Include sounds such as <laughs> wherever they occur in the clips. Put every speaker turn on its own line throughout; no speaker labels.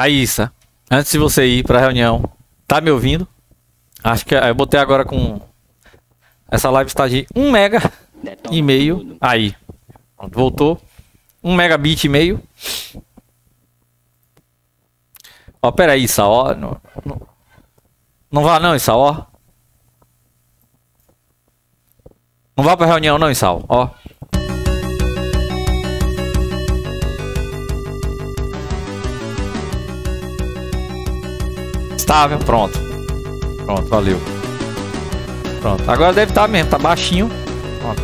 Aí, Issa, antes de você ir pra reunião, tá me ouvindo? Acho que eu botei agora com. Essa live está de 1 mega e meio. Aí. Voltou. 1 megabit e meio. Ó, pera aí, Issa, ó. Não, não, não vá não, Issa, ó. Não vá pra reunião não, Issa, ó. Estável. Pronto. Pronto, valeu. Pronto. Agora deve estar tá mesmo, tá baixinho. Pronto.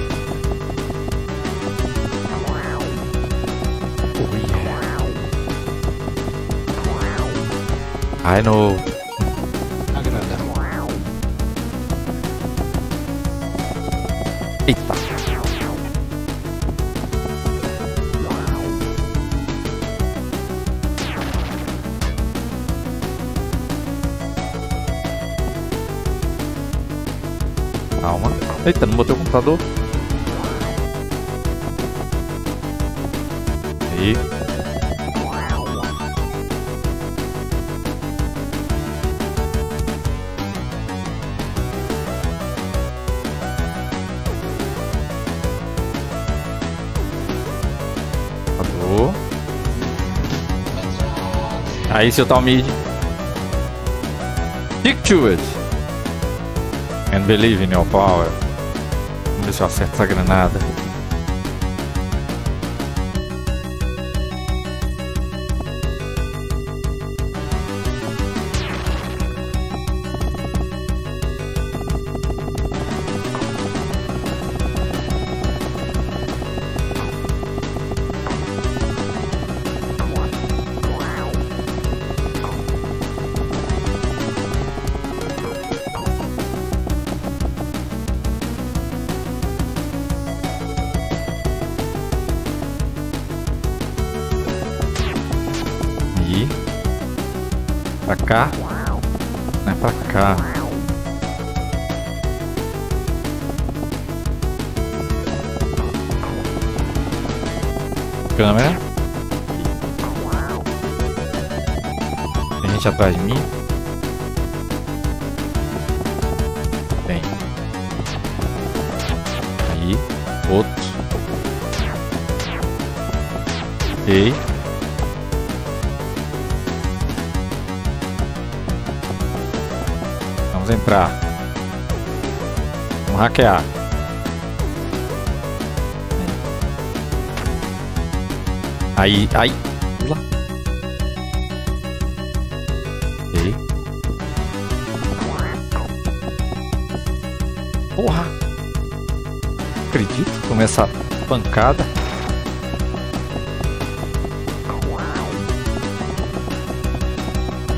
Ai, no. Eita, não botei o computador. Aí. Aí, seu Talmid. Stick to it. And believe in your power. Se eu acerto essa granada. Vamos entrar. Vamos hackear. Aí, aí. Pula. Ok. Porra. Acredito. Começa a pancada.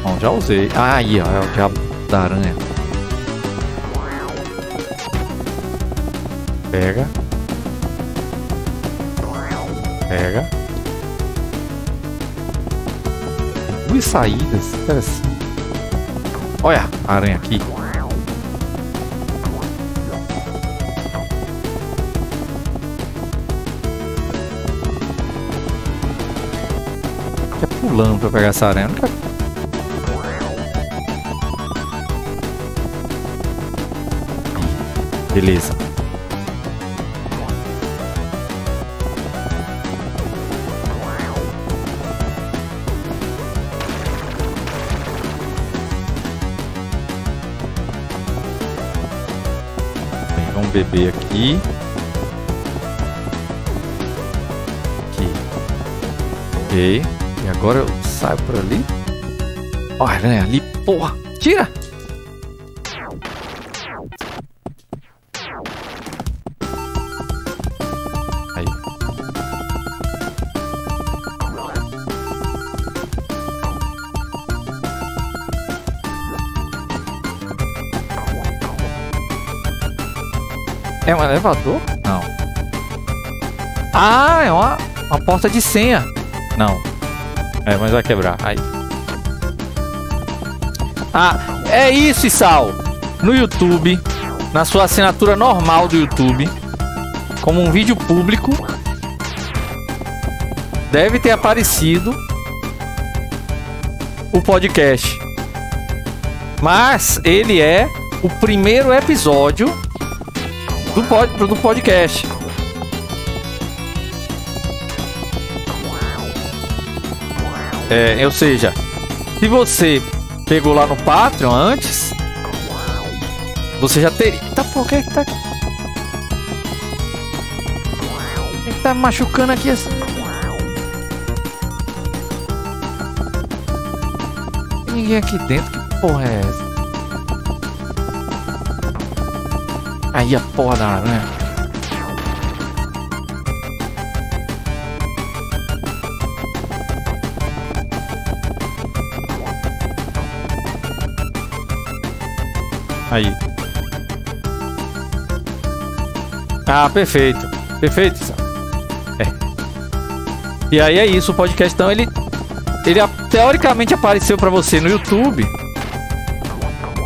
Bom, já usei. Ah, aí, ó. É o diabo da aranha. Pega. Pega. Duas saídas. Interessante. Olha a aranha aqui. Fica pulando pra pegar essa aranha. Beleza. Bebê aqui. Aqui. Ok. E agora eu saio por ali. Olha, né? Ali, porra! Tira! Elevador? Não. Ah, é uma, uma porta de senha. Não. É, mas vai quebrar. Aí. Ah, é isso, Sal. No YouTube, na sua assinatura normal do YouTube, como um vídeo público, deve ter aparecido o podcast. Mas ele é o primeiro episódio do, pod, do podcast. É, ou seja, se você pegou lá no Patreon antes, você já teria. Tá, pô, quem é que tá. Quem é que tá machucando aqui assim? Ninguém aqui dentro, que porra é essa? Aí a porra da aranha. Aí. Ah, perfeito. Perfeito. É. E aí é isso, o podcast então ele ele teoricamente apareceu para você no YouTube.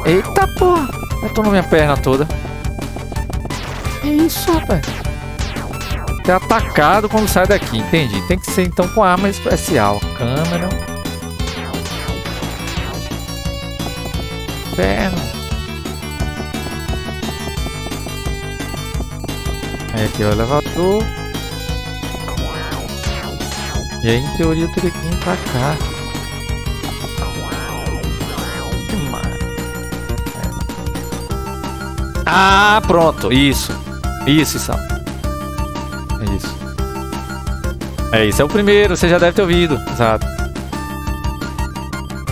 Eita porra, eu tô na minha perna toda. Que isso, rapaz? É atacado quando sai daqui, entendi. Tem que ser então com arma especial. Câmera. Perna. Aí aqui é o elevador. E aí em teoria eu teria que vir pra cá. É. Ah, pronto. Isso. Isso, isso. É isso. É isso, é o primeiro, você já deve ter ouvido. Exato.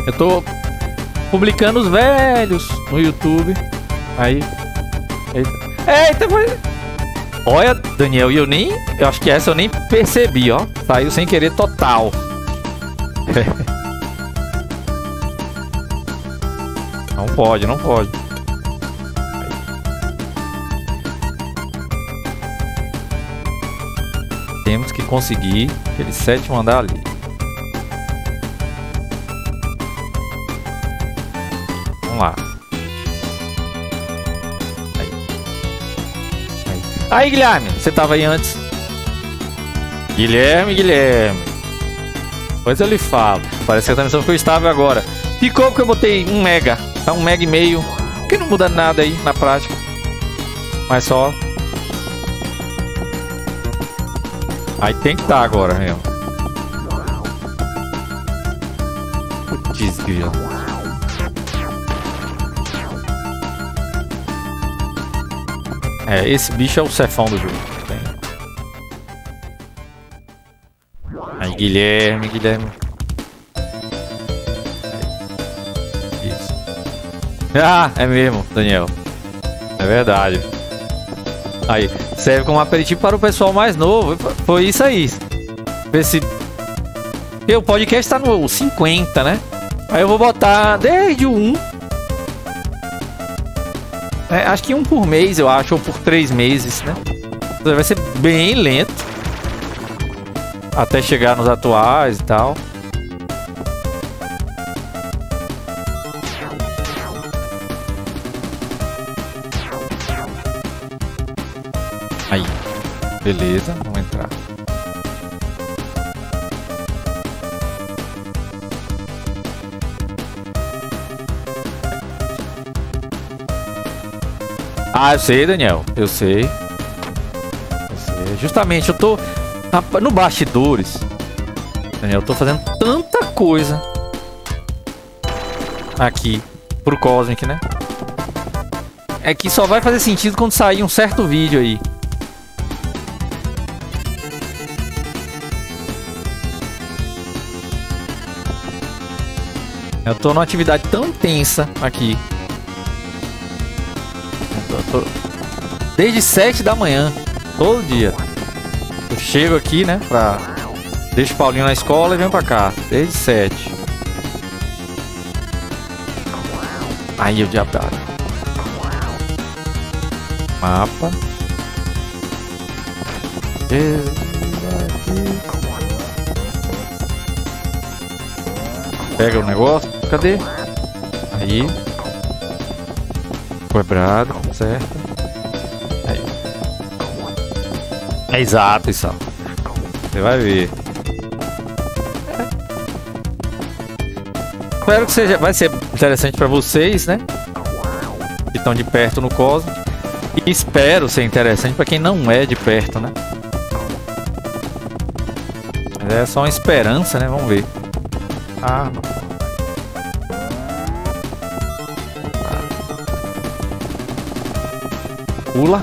Eu tô publicando os velhos no YouTube. Aí. Eita, Eita foi. Olha, Daniel, e eu nem. Eu acho que essa eu nem percebi, ó. Saiu sem querer total. <laughs> não pode, não pode. Conseguir aquele sétimo andar ali. Vamos lá. Aí, Guilherme, você tava aí antes. Guilherme, Guilherme. Depois eu lhe falo. Parece que a transmissão ficou estável agora. Ficou porque eu botei um mega. Tá um mega e meio. Que não muda nada aí na prática. Mas só. Aí tem que tá agora mesmo. Desgrila. É, esse bicho é o cefão do jogo. Tem. Aí, Guilherme, Guilherme. Isso. Ah, é mesmo, Daniel. É verdade. Aí, serve como aperitivo para o pessoal mais novo. Foi isso aí. Esse... E o podcast tá no 50, né? Aí eu vou botar desde o 1 é, acho que um por mês, eu acho, ou por três meses, né? Vai ser bem lento. Até chegar nos atuais e tal. Aí. Beleza, Ah, eu sei, Daniel. Eu sei. Eu sei. Justamente, eu tô no bastidores. Daniel, eu tô fazendo tanta coisa aqui pro Cosmic, né? É que só vai fazer sentido quando sair um certo vídeo aí. Eu tô numa atividade tão intensa aqui Tô... Desde 7 da manhã, todo dia. Eu chego aqui, né, pra... Deixo o Paulinho na escola e venho pra cá. Desde 7. Aí o diabo da Mapa. Pega o negócio. Cadê? Aí. Quebrado, certo. Aí. É exato isso. Você vai ver. espero que seja, vai ser interessante para vocês, né? Que estão de perto no Cosmo. E espero ser interessante para quem não é de perto, né? É só uma esperança, né? Vamos ver. Ah, Pula.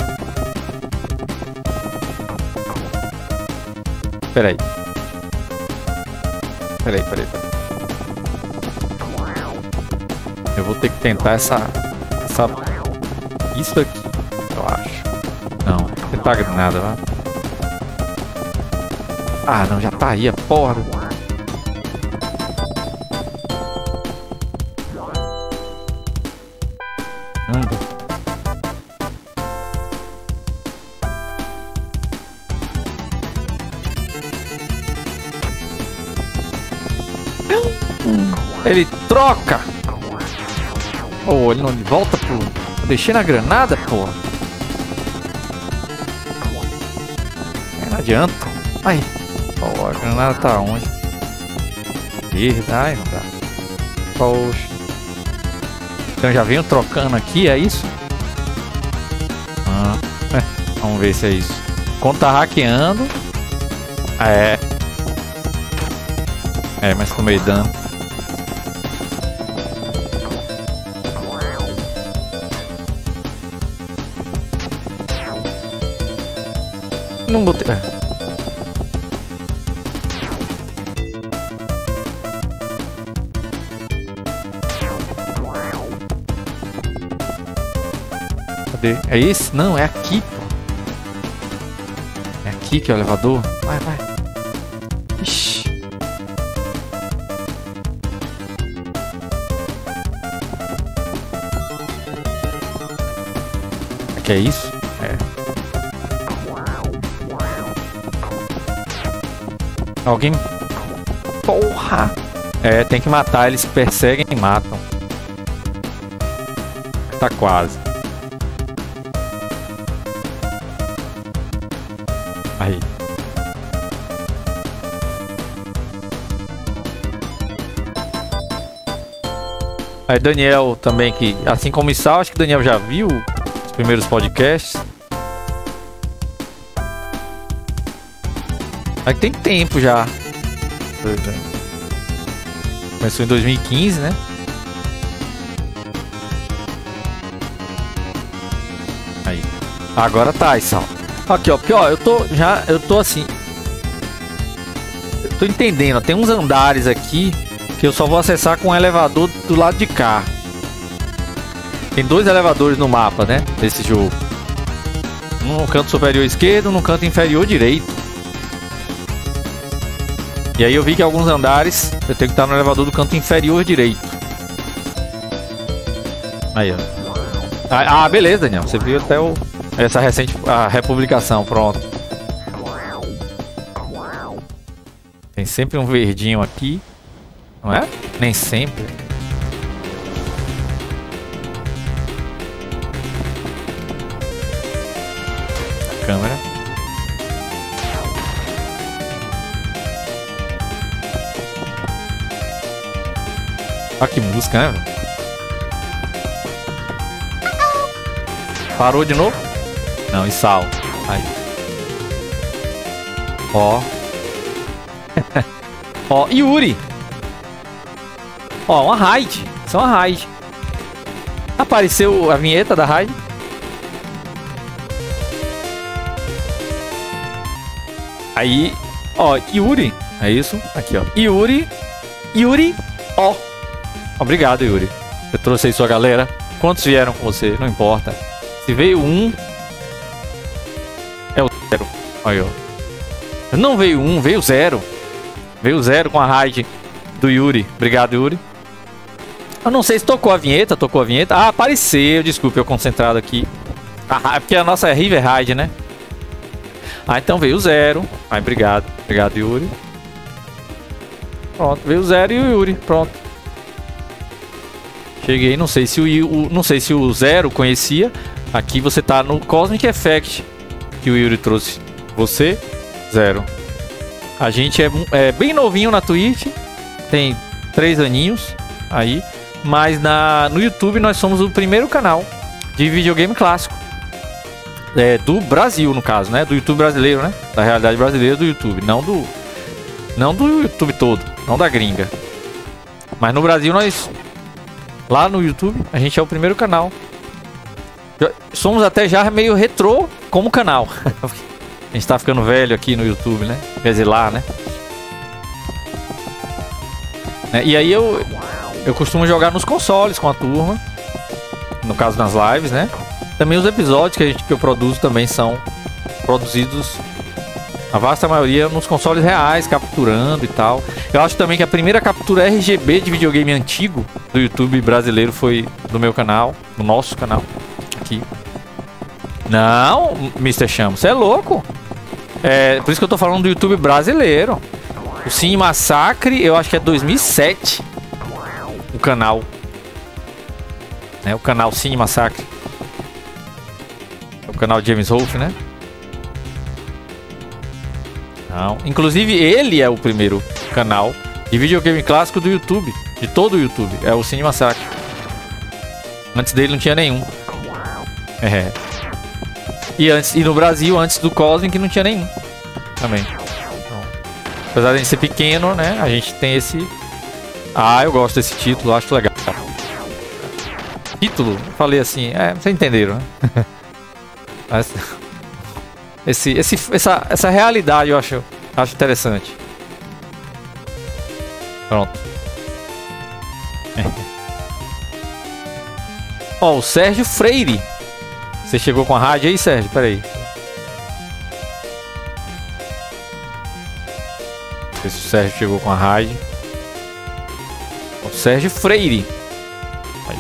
Peraí. Peraí, peraí, peraí. Eu vou ter que tentar essa... Essa... Isso aqui, eu acho. Não, tentar granada, vai. Ah, não, já tá aí a porra. Troca! Oh, ele não volta pro... Eu deixei na granada, porra. É, não adianta. Ai. Oh, a granada tá onde? Verdade, não dá. Poxa. Então já venho trocando aqui, é isso? Ah, é. Vamos ver se é isso. Quando tá hackeando. É. É, mas com dano. Não botei. É. Cadê? É esse? Não, é aqui. É aqui que é o elevador. Vai, vai. Ixi. Aqui é isso? Alguém... Porra! É, tem que matar. Eles perseguem e matam. Tá quase. Aí. Aí Daniel também que, assim como o Sal, acho que o Daniel já viu os primeiros podcasts. Mas tem tempo já. Começou em 2015, né? Aí. Agora tá, Sal. Aqui, ó. Porque, ó, eu tô já... Eu tô assim... Eu tô entendendo. Tem uns andares aqui que eu só vou acessar com o elevador do lado de cá. Tem dois elevadores no mapa, né? Desse jogo. Um no canto superior esquerdo, no canto inferior direito. E aí eu vi que alguns andares eu tenho que estar no elevador do canto inferior direito. Aí, ó. Ah, ah beleza, Daniel. Você viu até o, essa recente a republicação. Pronto. Tem sempre um verdinho aqui. Não é? Nem sempre. Olha que música, né? Parou de novo? Não, e sal. Aí. Ó. <laughs> Ó, Yuri. Ó, uma raid. Isso é uma raid. Apareceu a vinheta da raid. Aí, ó, Yuri. É isso? Aqui, ó. Yuri. Yuri. Obrigado, Yuri. Eu trouxe aí sua galera. Quantos vieram com você? Não importa. Se veio um... É o zero. Aí, ó. Não veio um, veio zero. Veio zero com a raid do Yuri. Obrigado, Yuri. Eu não sei se tocou a vinheta, tocou a vinheta. Ah, apareceu. Desculpe, eu concentrado aqui. Ah, é porque a nossa é River Raid, né? Ah, então veio zero. Ah, obrigado. Obrigado, Yuri. Pronto, veio zero e o Yuri. Pronto. Cheguei, não sei se o, o, não sei se o Zero conhecia. Aqui você tá no Cosmic Effect que o Yuri trouxe. Você, Zero. A gente é, é bem novinho na Twitch. Tem três aninhos. aí. Mas na, no YouTube nós somos o primeiro canal de videogame clássico. É, do Brasil, no caso, né? Do YouTube brasileiro, né? Da realidade brasileira do YouTube. Não do. Não do YouTube todo. Não da gringa. Mas no Brasil nós. Lá no YouTube, a gente é o primeiro canal. Somos até já meio retrô como canal. <laughs> a gente tá ficando velho aqui no YouTube, né? Quer dizer, lá, né? né? E aí eu. Eu costumo jogar nos consoles com a turma. No caso nas lives, né? Também os episódios que, a gente, que eu produzo também são produzidos a vasta maioria nos consoles reais, capturando e tal. Eu acho também que a primeira captura RGB de videogame antigo do YouTube brasileiro foi do meu canal, do nosso canal, aqui. Não, Mr. Chamo, você é louco. É, por isso que eu tô falando do YouTube brasileiro. O Sim Massacre, eu acho que é 2007. O canal. Né, o canal Sim Massacre o canal James Wolf, né? Não. Inclusive, ele é o primeiro canal de videogame clássico do YouTube. De todo o YouTube. É o Cine Massacre. Antes dele não tinha nenhum. É. E, antes, e no Brasil, antes do Cosmic, não tinha nenhum. Também. Então, apesar de a gente ser pequeno, né? A gente tem esse... Ah, eu gosto desse título, acho legal. Título? Falei assim, é, vocês entenderam, né? <laughs> Esse, esse, essa, essa realidade eu acho, acho interessante. Pronto. <laughs> Ó, o Sérgio Freire. Você chegou com a rádio aí, Sérgio? Pera aí. Não sei se o Sérgio chegou com a rádio. O Sérgio Freire. Aí.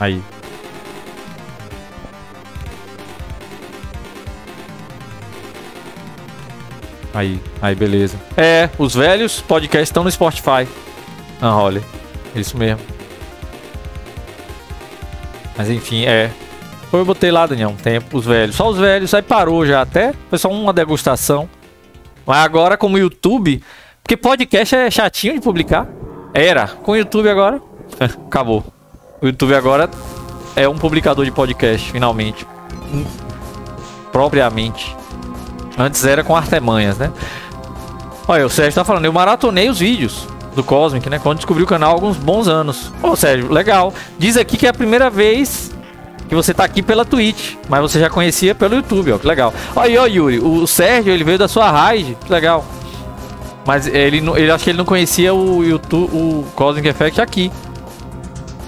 Aí, aí, beleza. É, os velhos podcasts estão no Spotify. Ah, olha. Isso mesmo. Mas enfim, é. Foi eu botei lá, Daniel, um tempo, os velhos. Só os velhos, aí parou já até. Foi só uma degustação. Mas agora, como YouTube. Porque podcast é chatinho de publicar. Era. Com o YouTube agora. <laughs> Acabou. O YouTube agora é um publicador de podcast, finalmente. Propriamente. Antes era com artemanhas, né? Olha, o Sérgio tá falando, eu maratonei os vídeos do Cosmic, né? Quando descobri o canal há alguns bons anos. Ô, Sérgio, legal. Diz aqui que é a primeira vez que você tá aqui pela Twitch, mas você já conhecia pelo YouTube, ó, que legal. Aí, ó, Yuri, o Sérgio, ele veio da sua raid, que legal. Mas ele, ele acho que ele não conhecia o YouTube, o Cosmic Effect aqui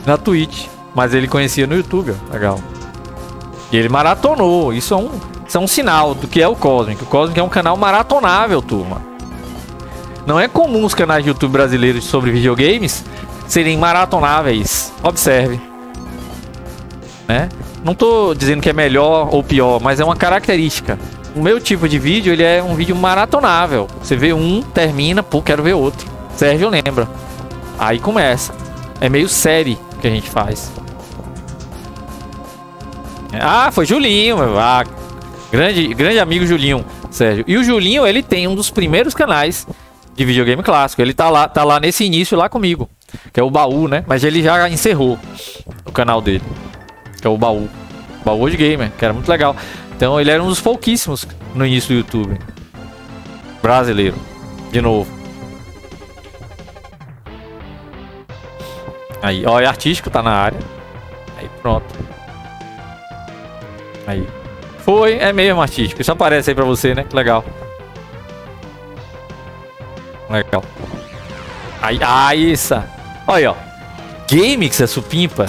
na Twitch. Mas ele conhecia no YouTube, ó. Legal. E ele maratonou. Isso é um, é um sinal do que é o Cosmic. O Cosmic é um canal maratonável, turma. Não é comum os canais de YouTube brasileiros sobre videogames serem maratonáveis. Observe. Né? Não tô dizendo que é melhor ou pior, mas é uma característica. O meu tipo de vídeo, ele é um vídeo maratonável. Você vê um, termina, pô, quero ver outro. Sérgio lembra. Aí começa. É meio série que a gente faz. Ah, foi Julinho. Ah, grande, grande amigo Julinho, Sérgio. E o Julinho, ele tem um dos primeiros canais de videogame clássico. Ele tá lá, tá lá nesse início lá comigo, que é o baú, né? Mas ele já encerrou o canal dele, que é o baú. Baú de gamer, que era muito legal. Então ele era um dos pouquíssimos no início do YouTube. Brasileiro. De novo. Aí, ó, é artístico, tá na área. Aí, pronto. Aí. Foi, é mesmo artístico. Isso aparece aí pra você, né? Legal. Legal. Aí, ah, isso. Olha, ó. Game que você supimpa.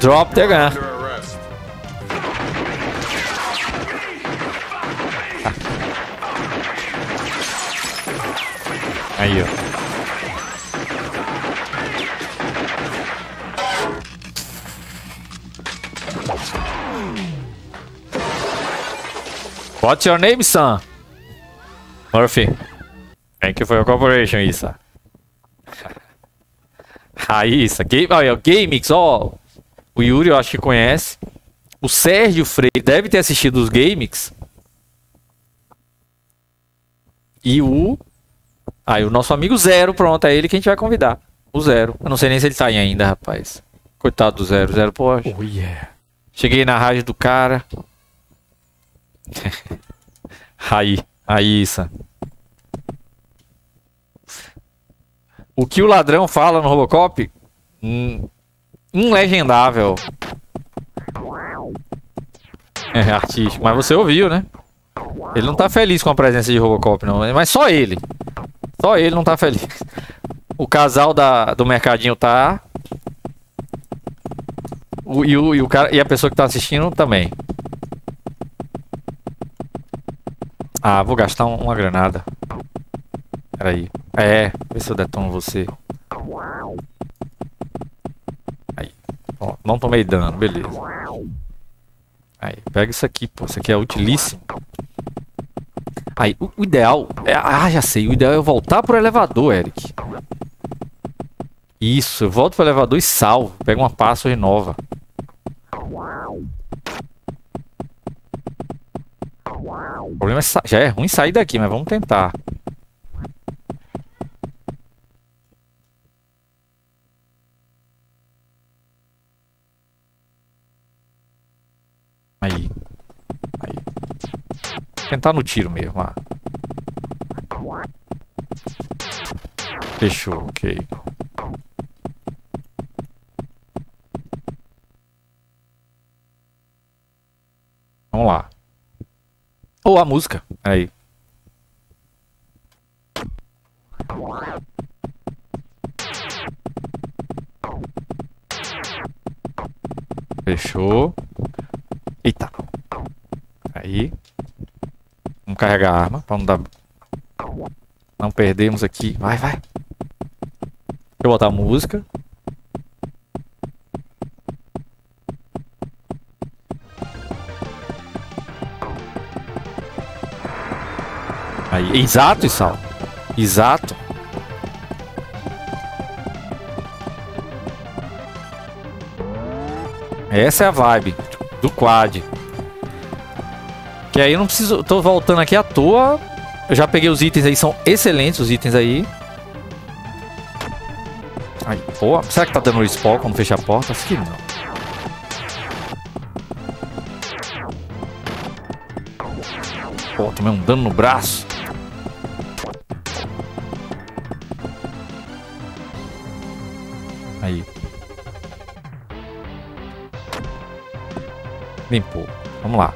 Drop the gun. Aí, ó. What's your name, son? Murphy. Thank you for your cooperation, Isa. <laughs> Aí, Isa. Game, olha, GameX, ó. O Yuri eu acho que conhece. O Sérgio Freire deve ter assistido os GameX. E o Aí o nosso amigo Zero, pronto, é ele que a gente vai convidar. O Zero. Eu não sei nem se ele tá aí ainda, rapaz. Coitado do Zero. Zero, poxa.
Oh, yeah.
Cheguei na rádio do cara. <laughs> aí, Raíssa. O que o ladrão fala no Robocop? Hum, inlegendável. É, artístico. Mas você ouviu, né? Ele não tá feliz com a presença de Robocop, não. Mas só ele. Só ele não tá feliz. O casal da, do mercadinho tá. O, e, o, e, o cara, e a pessoa que tá assistindo também. Ah, vou gastar um, uma granada. Peraí. É, vê se eu detono você. Aí. Ó, não tomei dano, beleza. Aí, pega isso aqui, pô. Isso aqui é utilíssimo. Aí, o, o ideal... É, ah, já sei. O ideal é eu voltar pro elevador, Eric. Isso, eu volto pro elevador e salvo. Pego uma password nova. O problema é já é ruim sair daqui, mas vamos tentar. Aí. Aí. Tentar no tiro mesmo, ah. Fechou, ok. Vamos lá. Ou a música. Aí. Fechou. Eita. Aí. Vamos carregar a arma pra não dar... Não perdemos aqui. Vai, vai. Deixa eu botar a música. Aí, exato, Isal. Exato. Essa é a vibe do quad. Que aí eu não preciso... Tô voltando aqui à toa. Eu já peguei os itens aí, são excelentes os itens aí. Aí, pô, será que tá dando respawn quando fecha a porta? Acho que não. Pô, tomei um dano no braço. Vamos lá.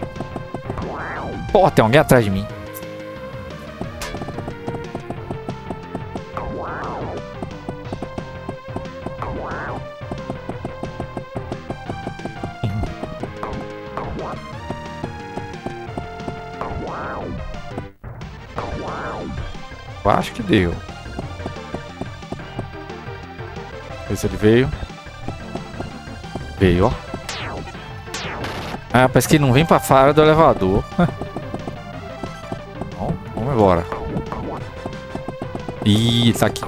Pô, tem alguém atrás de mim. Acho que deu. Ver se ele veio. Veio, ó. Ah, parece que não vem pra fora do elevador. Bom, vamos embora. Ih, tá aqui.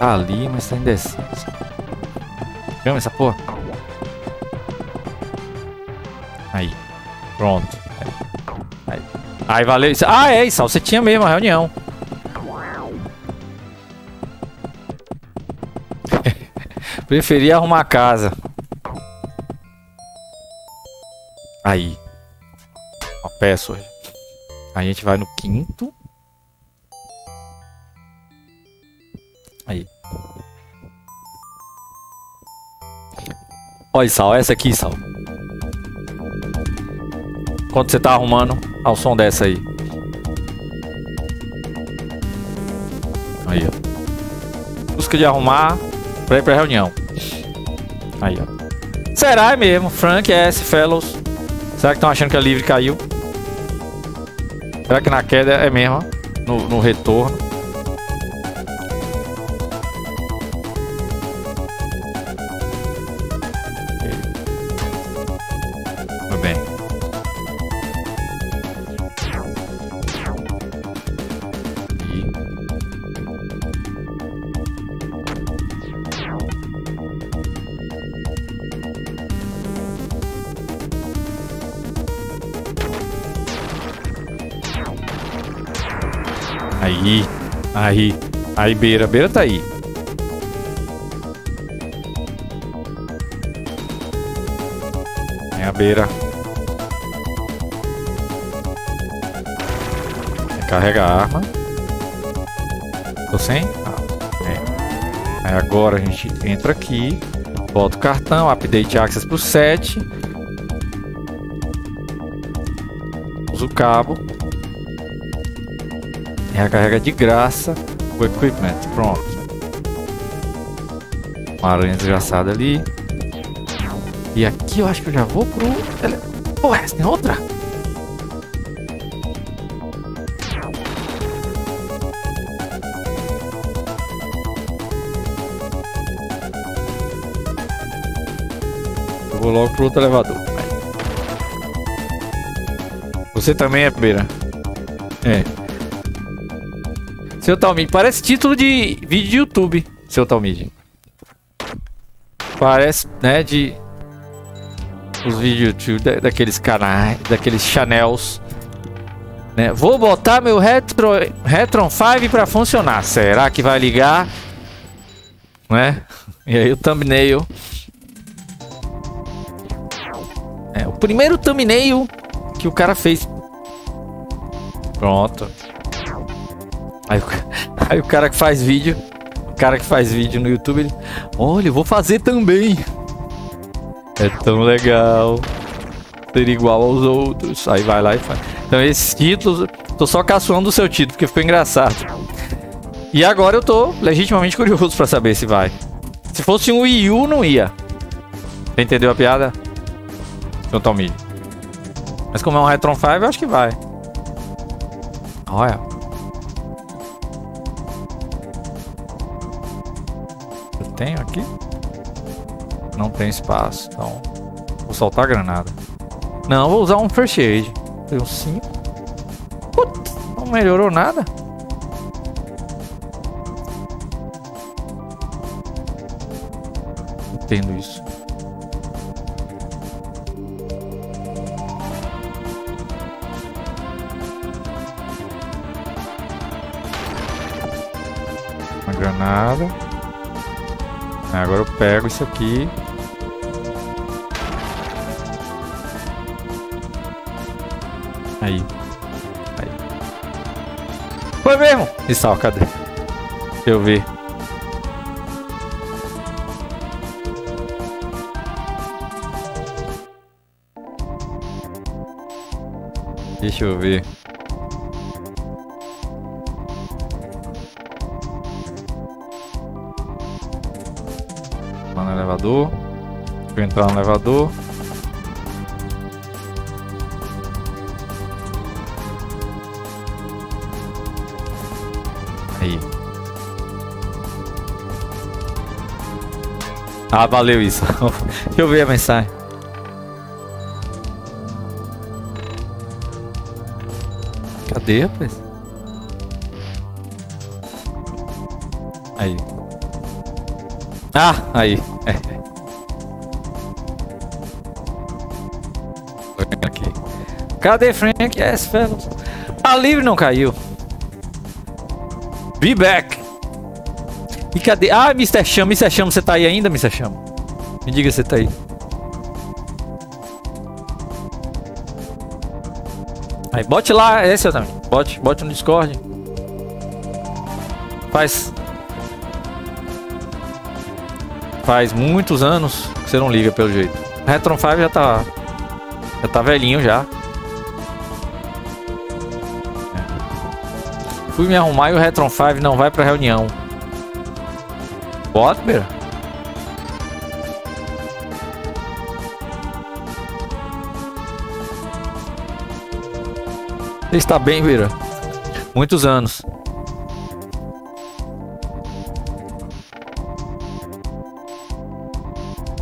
Tá ali, mas tá indeciso. Chama essa porra. Aí. Pronto. Aí. Aí, valeu. Ah, é, isso. Você tinha mesmo a reunião. Preferia arrumar casa. Aí. Peço. Aí a gente vai no quinto. Aí. Olha, Sal, essa aqui, Sal. Quando você tá arrumando, ao som dessa aí. Aí, ó. Busca de arrumar pra ir pra reunião. Aí, ó. Será mesmo? Frank S. Fellows. Será que estão achando que a livre caiu? Será que na queda é mesmo? No, no retorno. Aí, beira, beira tá aí. É a beira. Carrega a arma. Tô sem? Ah, é. Aí agora a gente entra aqui. Bota o cartão, update access pro 7. Usa o cabo. Recarrega de graça equipment. Pronto. Uma aranha desgraçada ali. E aqui eu acho que eu já vou pro... Porra, tem outra? Eu vou logo pro outro elevador. Você também é beira. Seu Talmid. Parece título de vídeo de YouTube. Seu Talmid. Parece, né, de... Os vídeos da, daqueles canais, daqueles channels. Né? Vou botar meu Retro, Retron 5 para funcionar. Será que vai ligar? Né? E aí o thumbnail É, o primeiro thumbnail que o cara fez. Pronto. Aí, aí o cara que faz vídeo, o cara que faz vídeo no YouTube, ele, olha, eu vou fazer também. É tão legal ser igual aos outros. Aí vai lá e faz. Então esses títulos, tô só caçoando o seu título, porque ficou engraçado. E agora eu tô legitimamente curioso pra saber se vai. Se fosse um Wii U, não ia. Você entendeu a piada? Totalmente. Mas como é um Retron 5, eu acho que vai. Olha. Tenho aqui? Não tem espaço, então... Vou soltar a granada. Não, vou usar um First Aid. Tenho 5. Putz, não melhorou nada. Entendo isso. granada. Agora eu pego isso aqui. Aí. Aí. Foi mesmo! E sal, cadê? Eu ver. Deixa eu ver. Elevador. Vou entrar no elevador. Aí. Ah, valeu isso. <laughs> Deixa eu ver a mensagem. Cadê, rapaz? Aí. Ah, aí. Aqui. <laughs> Cadê Frank? Yes, fellows. A livre não caiu. Be back. E cadê? Ah, Mr. Cham, Mr. Cham, você tá aí ainda, Mr. Cham? Me diga se você tá aí. Aí, bote lá, esse eu também. Bote, bote no Discord. Faz Faz muitos anos que você não liga pelo jeito. Retron 5 já tá. Já tá velhinho já. Fui me arrumar e o Retron 5 não vai pra reunião. Bota, Beira. Está bem, Beira. Muitos anos.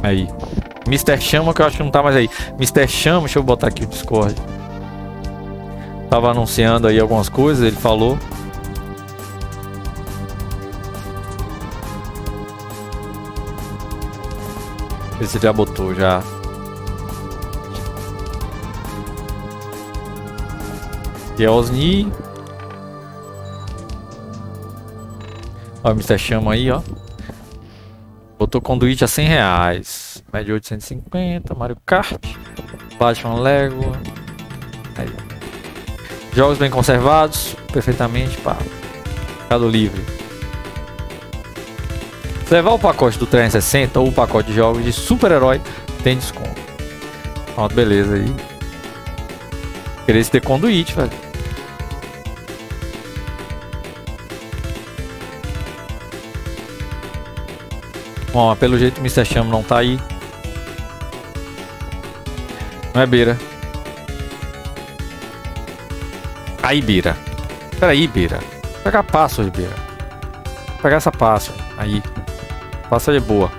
Aí. Mr. Chama, que eu acho que não tá mais aí. Mr. Chama, deixa eu botar aqui o Discord. Tava anunciando aí algumas coisas, ele falou. Esse já botou, já. E é. Ó, o Mr. Chama aí, ó. Botou conduíte a 100 reais. Média 850, Mario Kart. Batman Lego. Aí. Jogos bem conservados, perfeitamente para Mercado Livre. Levar o pacote do 360 ou o pacote de jogos de super-herói, tem desconto. Pronto, beleza aí. Querer ter conduíte, velho. Bom, pelo jeito o Mr. Cham não tá aí. Não é beira. Aí, beira. Pera aí, beira. Vou pegar passo, beira. Vou pegar essa passo. Aí. Passa de boa.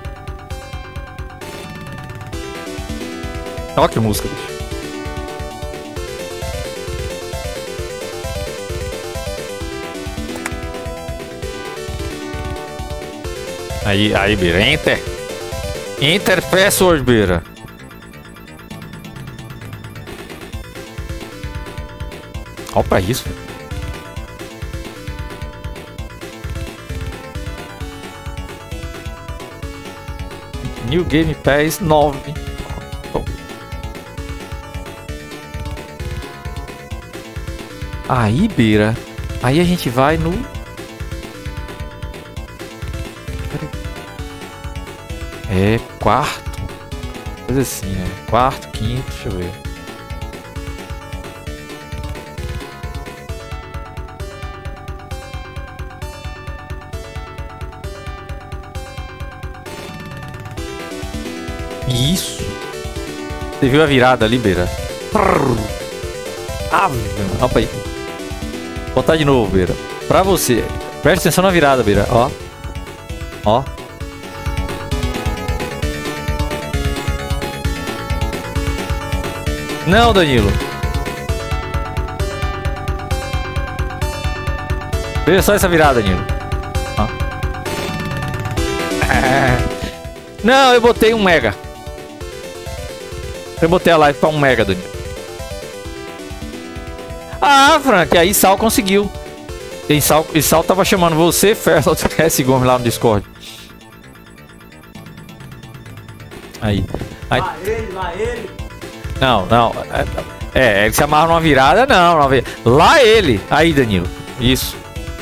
Olha que música, bicho. Aí, aí, Bira. Enter. Enter password, Bira. Olha pra isso. New Game Pass 9. Aí, Beira. Aí a gente vai no É quarto. Coisa assim, é. Quarto, quinto, deixa eu ver. Isso. Você viu a virada ali, Beira? Ah, opa aí. Vou botar de novo, Beira. Pra você. Preste atenção na virada, Beira. Ó. Ó. Não, Danilo. Veja só essa virada, Danilo. <laughs> Não, eu botei um mega. Eu botei a live pra um mega, Danilo. Ah, Frank, aí Sal conseguiu. E Sal, e Sal tava chamando você, Ferro, <laughs> S. Gomes lá no Discord. Aí. aí.
Lá ele, lá ele.
Não, não. É, ele se amarra numa virada, não. Numa virada. Lá ele. Aí, Danilo. Isso.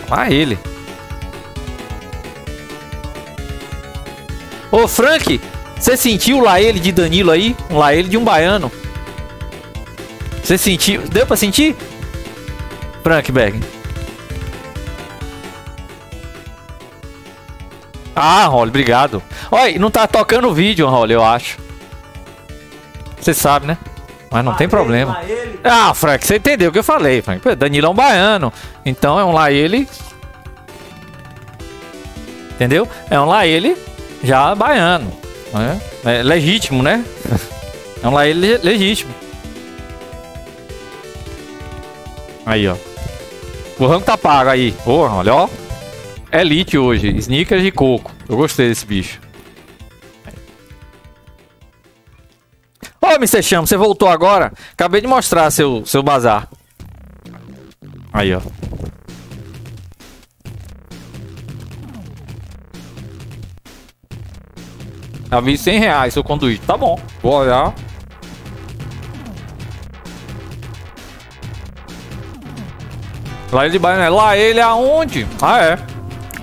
Lá ele. Ô, Frank, você sentiu lá ele de Danilo aí? Um lá ele de um baiano. Você sentiu? Deu pra sentir? Frank Berg. Ah, Rolly, obrigado. Olha, não tá tocando o vídeo, Rolly, eu acho. Você sabe, né? Mas não lá tem ele, problema. Ah, Frank, você entendeu o que eu falei, Frank. Danilo é um baiano. Então é um lá ele. Entendeu? É um lá ele já baiano. Né? É legítimo, né? <laughs> É um lá ele legítimo. Aí, ó. O rango tá pago aí. Porra, olha, ó. Elite hoje. Sneakers de coco. Eu gostei desse bicho. Ô, Mr. Chamo, você voltou agora? Acabei de mostrar seu, seu bazar. Aí, ó. Vi 100 reais seu conduíte. Tá bom. Vou olhar. Lá ele baixo, né? Lá ele aonde? Ah, é.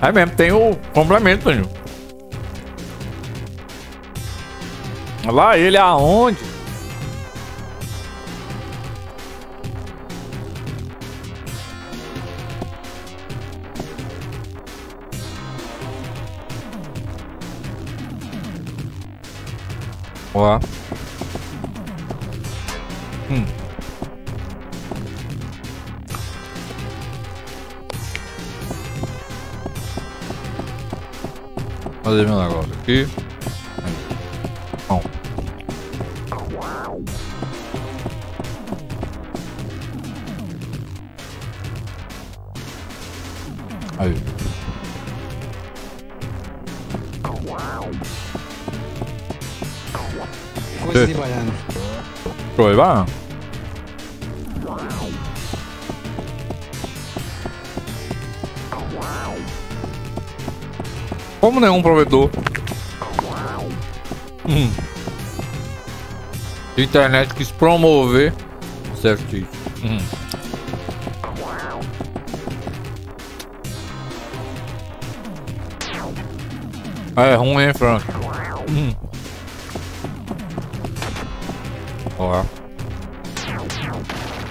É mesmo, tem o complemento. Lá ele aonde? Ó. Hum. Fazer meu negócio aqui.
Coisa <laughs> de baiano.
Prueba. Como nenhum provedor hum. de internet quis promover o serviço. Hum. É ruim, hein, Frank?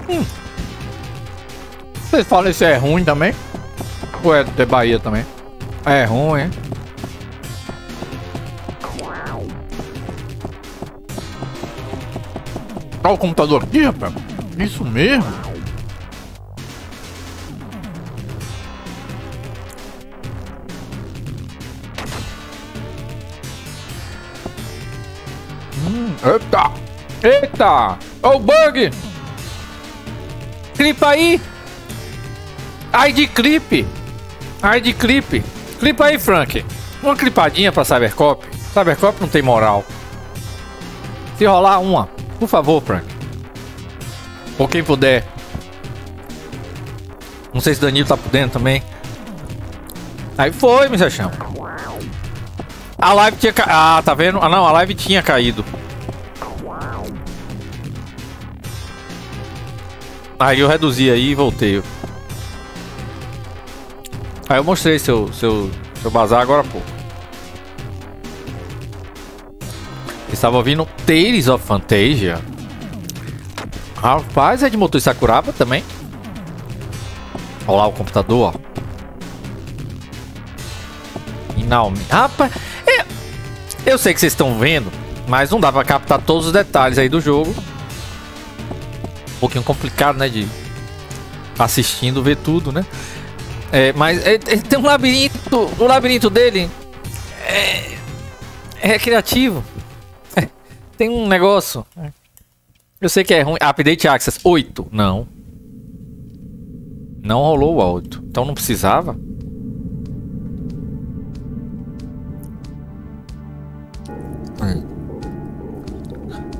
Hum. Vocês falam isso é ruim também? Ou é de Bahia também? É ruim, hein? Olha o computador aqui, rapaz. Isso mesmo? Eita! Ô, oh, bug! Clipa aí! Ai de clipe! Ai de clipe! Clipa aí, Frank! Uma clipadinha pra Cybercop. Cybercop não tem moral. Se rolar uma, por favor, Frank. Ou quem puder. Não sei se o Danilo tá por dentro também. Aí foi, meu chão. A live tinha ca... Ah, tá vendo? Ah, não, a live tinha caído. Aí eu reduzi aí e voltei. Aí eu mostrei seu, seu, seu bazar agora há pouco. Estava ouvindo Tales of Fantasia. Rapaz, é de motor Sakuraba também. Olha lá o computador, ó. Finalmente. Rapaz, é... eu sei que vocês estão vendo, mas não dá pra captar todos os detalhes aí do jogo pouquinho complicado, né? De assistindo ver tudo, né? É, mas é, é, tem um labirinto. O labirinto dele é, é recreativo. É, tem um negócio. Eu sei que é ruim. Update Access 8. Não. Não rolou o áudio. Então não precisava.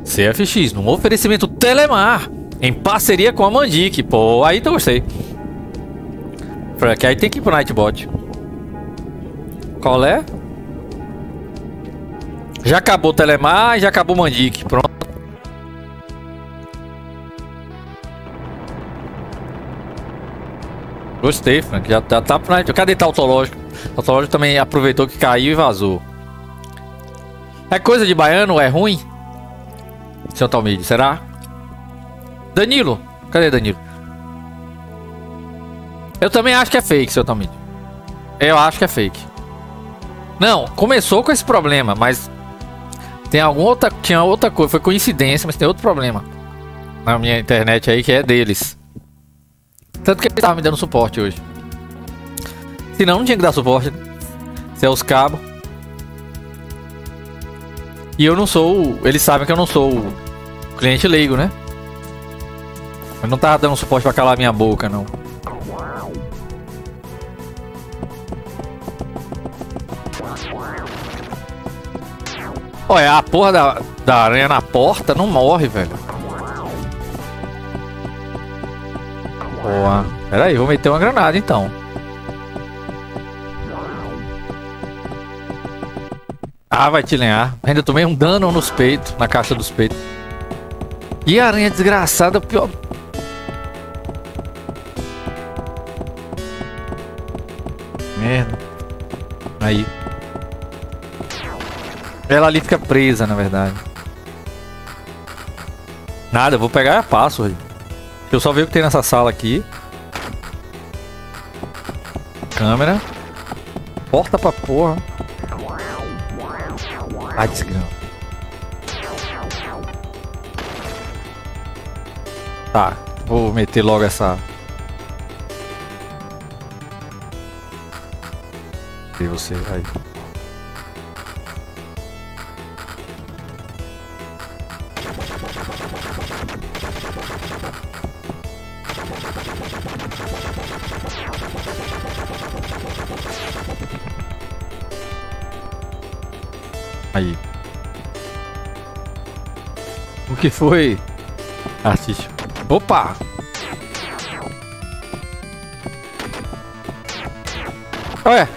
CFX, num oferecimento Telemar. Em parceria com a Mandic. Pô, aí eu gostei. Frank, aí tem que ir pro Nightbot. Qual é? Já acabou o Telemar já acabou o Mandic. Pronto. Gostei, Frank. Já tá, tá pro Night. Cadê Tautológico? Tautológico também aproveitou que caiu e vazou. É coisa de baiano? É ruim? Seu Talmide, será? Danilo. Cadê Danilo? Eu também acho que é fake, seu Talmide. Eu acho que é fake. Não, começou com esse problema, mas tem alguma outra, tinha outra coisa, foi coincidência, mas tem outro problema na minha internet aí que é deles. Tanto que ele tava me dando suporte hoje. Senão não tinha que dar suporte. Né? Se é os cabos. E eu não sou. Eles sabem que eu não sou cliente leigo, né? Mas não tava dando suporte pra calar minha boca, não. Olha, a porra da, da aranha na porta não morre, velho. Boa. Pera aí, vou meter uma granada então. Ah, vai te lenhar. Ainda tomei um dano nos peitos, na caixa dos peitos. E a aranha desgraçada, pior, merda. Aí. Ela ali fica presa, na verdade. Nada, eu vou pegar a password. Eu só ver o que tem nessa sala aqui. Câmera. Porta pra porra. Ai, desgrama. Tá, vou meter logo essa E você aí. Aí. O que foi? Assiste. Opa! Olha,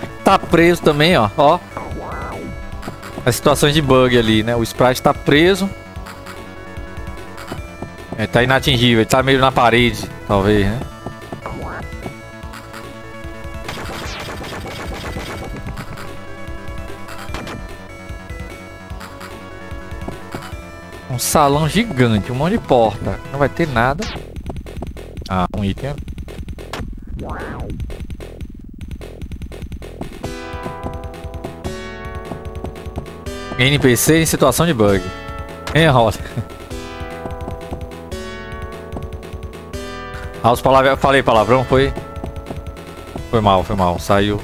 preso também, ó. Ó. as situações de bug ali, né? O sprite tá preso. Ele tá inatingível, ele tá meio na parede, talvez, né? Um salão gigante, um monte de porta. Não vai ter nada. Ah, um item. NPC em situação de bug. Em roda. Ah, os palavras. Falei palavrão, foi. Foi mal, foi mal. Saiu.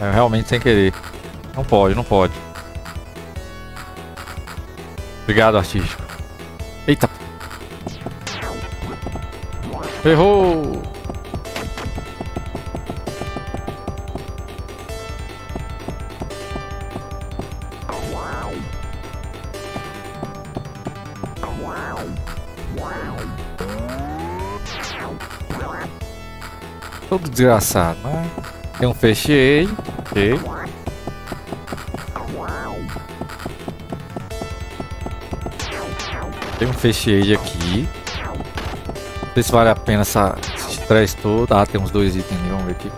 É, realmente sem querer. Não pode, não pode. Obrigado, artístico. Eita. Errou! Desgraçado? Tem um fechei. Ok. Tem um fechei aqui. Não sei se vale a pena essa, estresse todo. Ah, tem uns dois itens ali. Vamos ver aqui.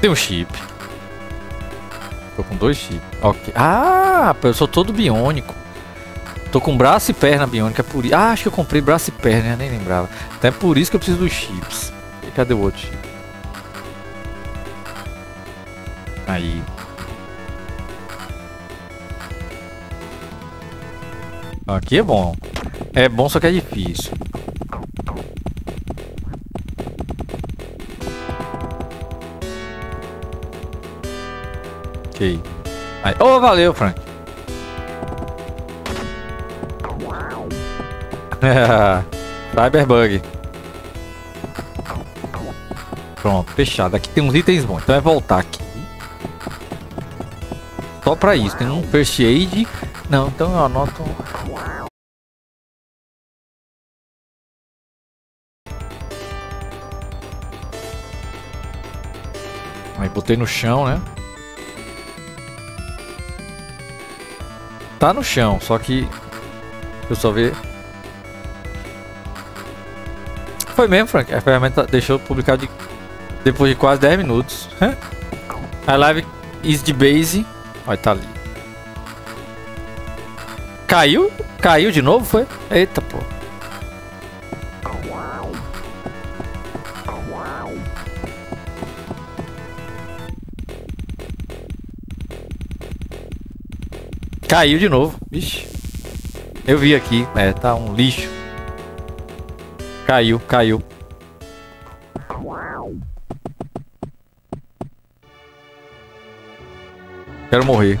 Tem um chip. Tô com dois chips. Ok. Ah, eu sou todo biônico. Tô com braço e perna biônica. É por... Ah, acho que eu comprei braço e perna, nem lembrava. Até por isso que eu preciso dos chips. E cadê o outro chip? Aí. Aqui é bom. É bom, só que é difícil. Ok. Aí. Oh, valeu, Frank. <laughs> Cyberbug. Pronto, fechado. Aqui tem uns itens bons. Então é voltar aqui. Só pra isso. Tem um first aid. Não, então eu anoto. Aí botei no chão, né? Tá no chão, só que eu só ver. Foi mesmo, Frank. A ferramenta deixou publicado de... depois de quase 10 minutos. A live is de base. Olha, tá ali. Caiu? Caiu de novo, foi? Eita, pô. Caiu de novo. Vixe. Eu vi aqui. É, tá um lixo. Caiu, caiu. Quero morrer.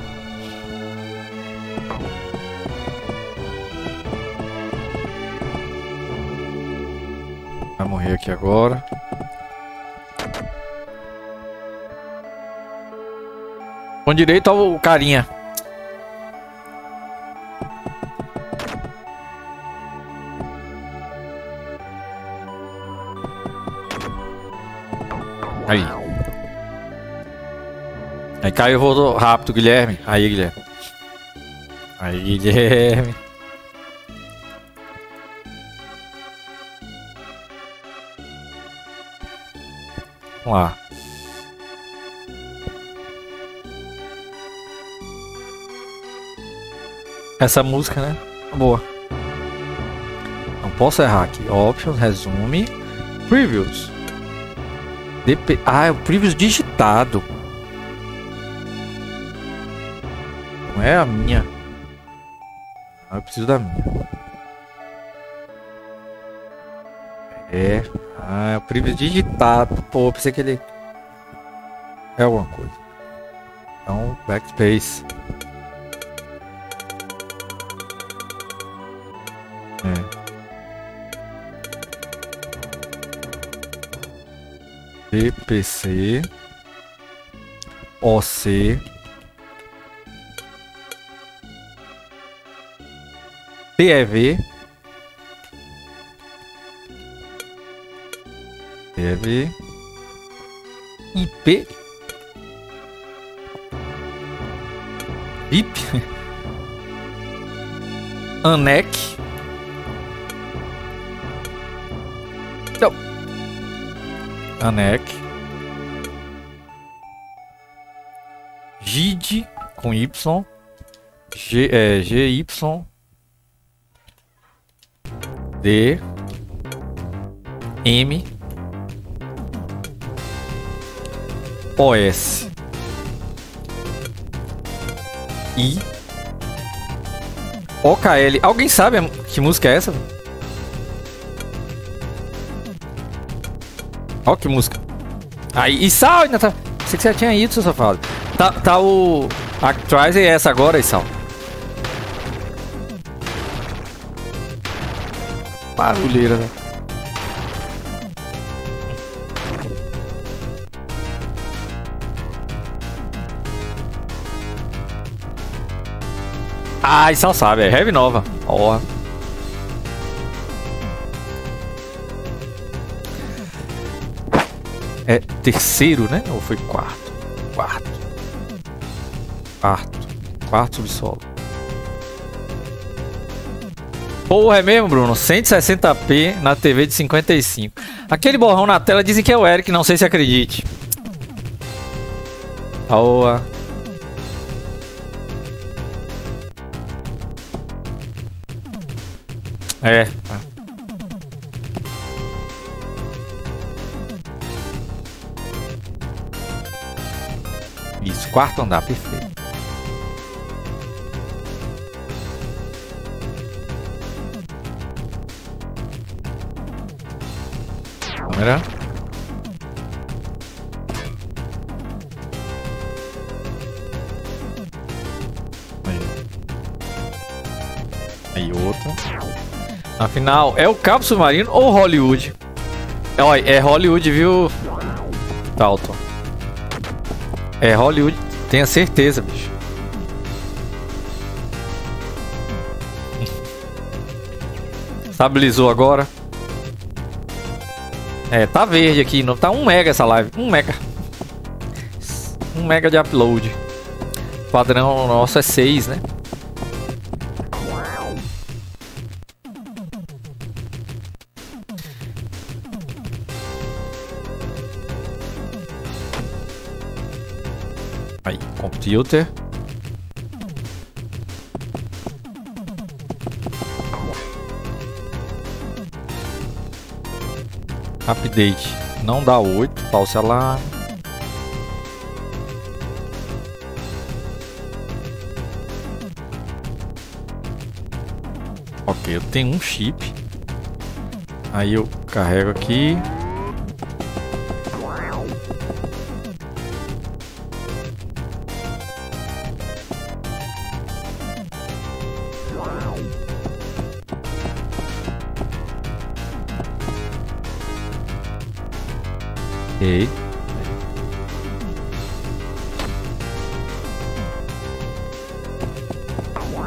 Vai morrer aqui agora. Com direito ao carinha. Caiu voltou rápido, Guilherme. Aí, Guilherme. Aí, Guilherme. Vamos lá. Essa música, né? Boa. Não posso errar aqui. Options, resume, previews. Ah, é o Previous digitado. É a minha. Ah, eu preciso da minha. É. Ah, é o Previous digitado. Pô, eu pensei que ele... É alguma coisa. Então, backspace. É. DPC OC PEV. PEV. IP. IP. <laughs> ANEC. Então. ANEC. GID com Y. G, é, GY. D. M. OS. I. OKL. Alguém sabe que música é essa? Ó que música. Aí, e sal ainda tá. Sei que você já tinha ido, seu safado. Tá, tá o. Actraiser e essa agora, e Barulheira, né? Ah, isso sabe, é Heavy Nova. Ó. É terceiro, né? Ou foi quarto? Quarto. Quarto. Quarto subsolo. Porra, é mesmo, Bruno? 160p na TV de 55. Aquele borrão na tela dizem que é o Eric, não sei se acredite. Boa. É. Isso, quarto andar, perfeito. Câmera. Aí. Aí outra. Afinal, é o Cabo Submarino ou Hollywood? Olha, é Hollywood, viu, Dalton? É Hollywood, tenha certeza, bicho. Estabilizou agora. É, tá verde aqui, não tá 1 mega essa live, 1 mega. 1 mega de upload. O padrão nosso é 6, né? Computer. Update. Não dá 8. False alarm. Ok, eu tenho um chip. Aí eu carrego aqui. Ok.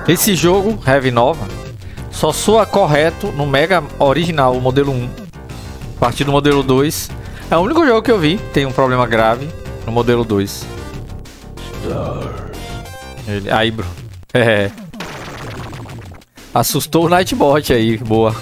Esse jogo, Heavy Nova, só soa correto no Mega original, o modelo 1. A partir do modelo 2. É o único jogo que eu vi tem um problema grave no modelo 2. Ele... Aí, bro. É. Assustou o Nightbot aí, boa.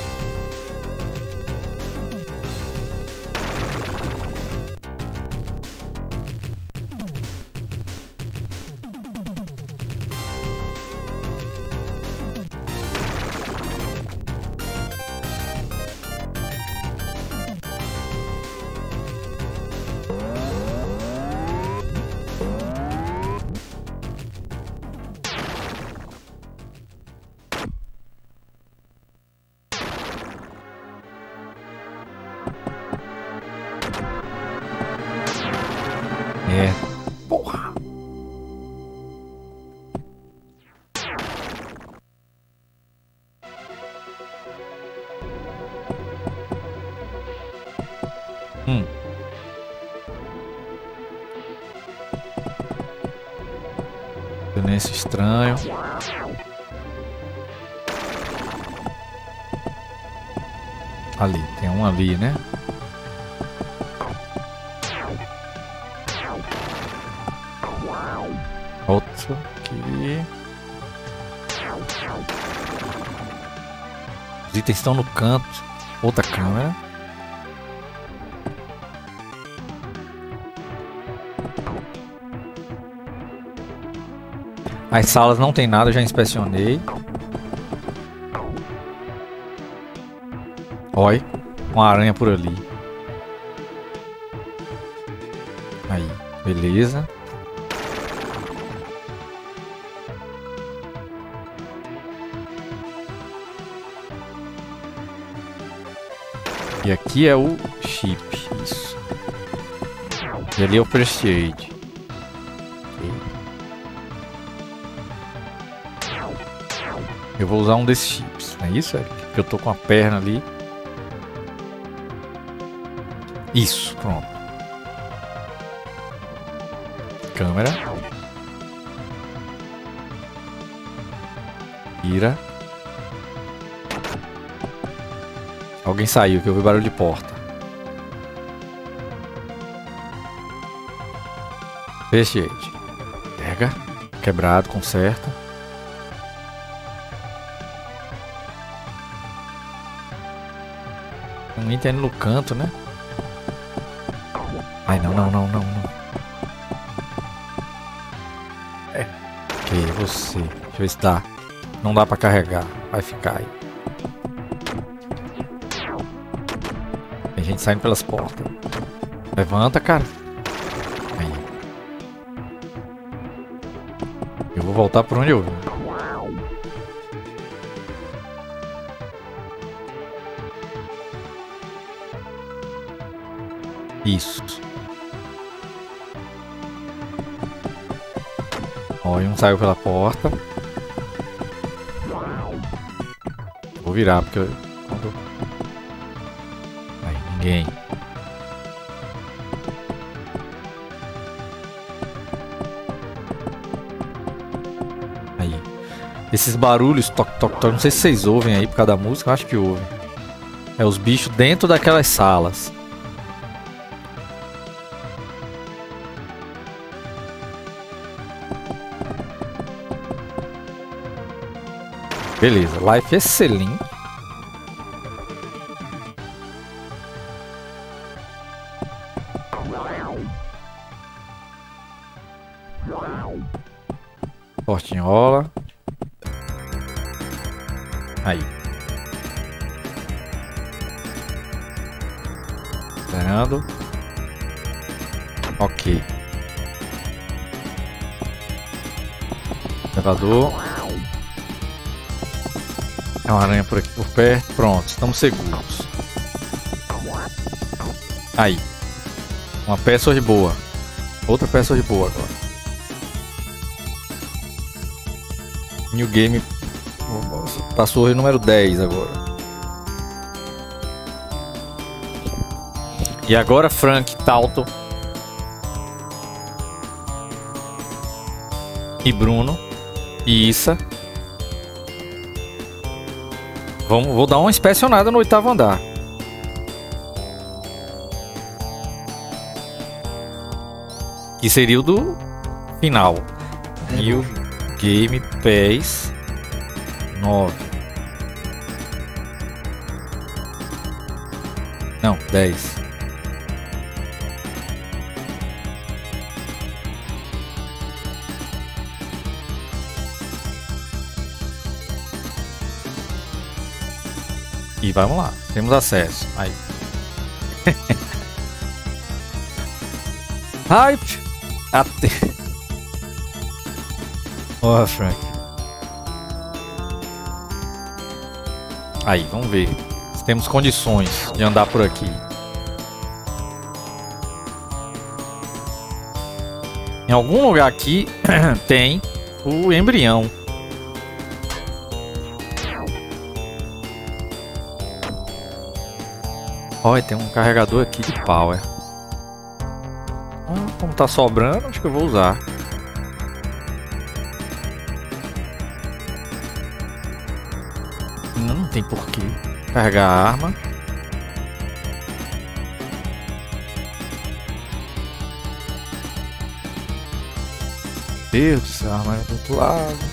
Estão no canto. Outra câmera. As salas não tem nada, já inspecionei. Oi, uma aranha por ali. Aí, beleza. E aqui é o chip, isso. E ali é o first aid. Eu vou usar um desses chips, não é isso? Porque eu tô com a perna ali. Isso, pronto. Câmera. Vira. Alguém saiu, que eu vi barulho de porta. Fechei. Pega. Quebrado, conserta. Um item no canto, né? Ai, não, não, não, não, não. É. Ok, você. Deixa eu ver se dá. Não dá pra carregar. Vai ficar aí. Tem gente saindo pelas portas. Levanta, cara. Aí. Eu vou voltar por onde eu vim. Isso. Olha, um saiu pela porta. Vou virar, porque ninguém. Aí. Esses barulhos, toc, toc, toc, não sei se vocês ouvem aí por causa da música, eu acho que ouvem. É os bichos dentro daquelas salas. Beleza, life excelente. Estamos seguros. Aí. Uma peça de boa. Outra peça de boa agora. New Game. Passou o número 10 agora. E agora Frank, Talto. E Bruno. E Issa. Vamos, vou dar uma inspecionada no oitavo andar. Que seria o do final. E o Game Pass 9. Não, 10. Vamos lá, temos acesso. Aí. <laughs> Hype! Até. Ó, oh, Frank. Aí, vamos ver se temos condições de andar por aqui. Em algum lugar aqui <clears throat> tem o embrião. Olha, tem um carregador aqui de power. É. Hum, como tá sobrando, acho que eu vou usar. Não, não tem porquê. Carregar a arma. Deus do céu, arma é do outro lado.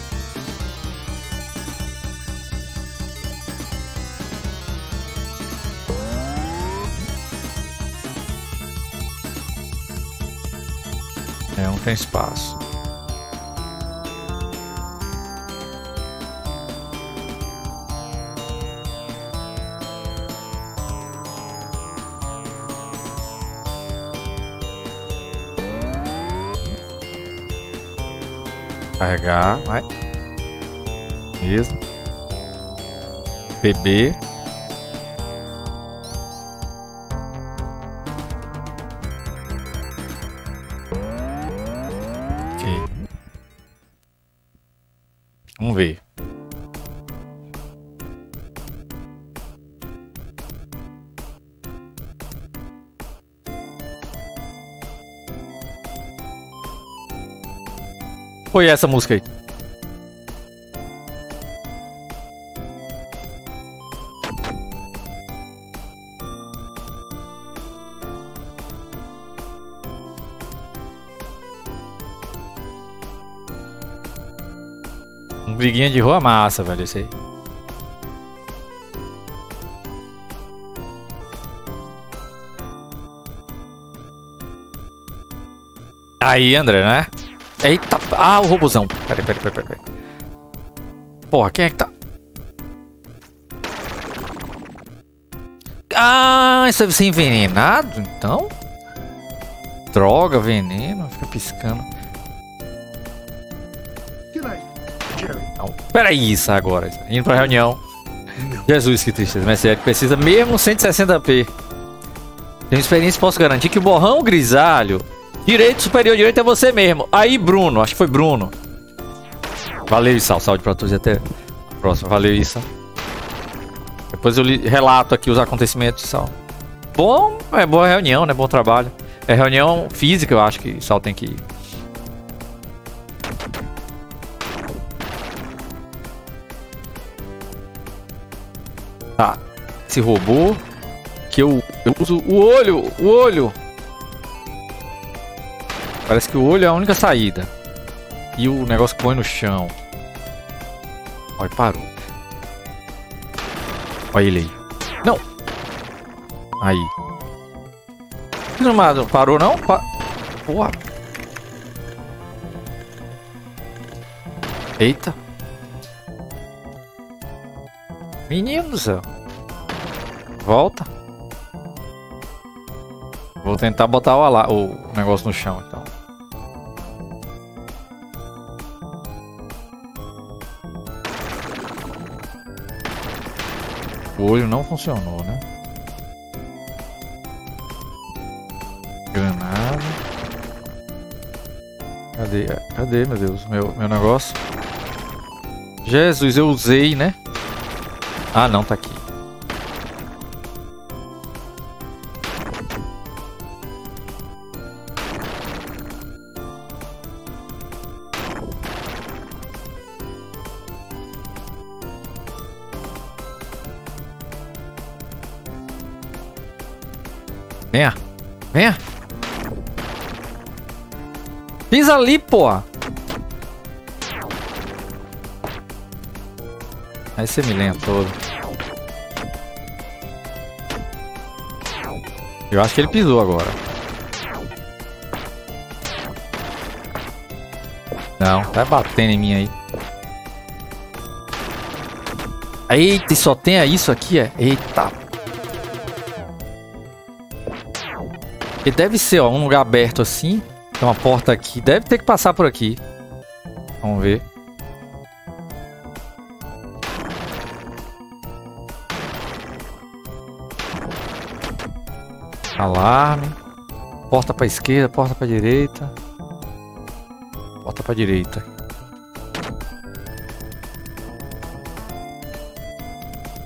Tem espaço. Carregar, vai. Mesmo. BB. Foi essa música aí. Um briguinha de rua massa, velho, esse aí. Aí, André, né? Eita, ah, o robozão. Peraí, peraí, peraí, peraí. Porra, quem é que tá? Ah, isso deve ser envenenado, então? Droga, veneno, fica piscando. Não, peraí, isso agora. Indo pra reunião. Jesus, que tristeza. Mas é que precisa mesmo 160p. Tenho experiência posso garantir que o borrão grisalho Direito superior direito é você mesmo. Aí, Bruno. Acho que foi Bruno. Valeu, Issal. Saúde pra todos e até a próxima. Valeu, Issa. Depois eu relato aqui os acontecimentos, Issal. Bom, é boa reunião, né? Bom trabalho. É reunião física, eu acho que Issal tem que ir. Tá. Esse robô. Que eu, eu uso o olho. O olho. Parece que o olho é a única saída. E o negócio põe no chão. Olha, parou. Olha ele aí. Não! Aí. Não, parou não? Pa... Porra. Eita. Menino do céu. Volta. Vou tentar botar o, o negócio no chão olho não funcionou, né? Granada. Cadê? Cadê, meu Deus? Meu, meu negócio? Jesus, eu usei, né? Ah, não, tá aqui. Pisa ali, pô. Aí você me lembra todo. Eu acho que ele pisou agora. Não, vai batendo em mim aí. Eita, só tem isso aqui, é? Eita E deve ser, ó, um lugar aberto assim. Tem uma porta aqui. Deve ter que passar por aqui. Vamos ver. Alarme. Porta pra esquerda, porta pra direita. Porta pra direita.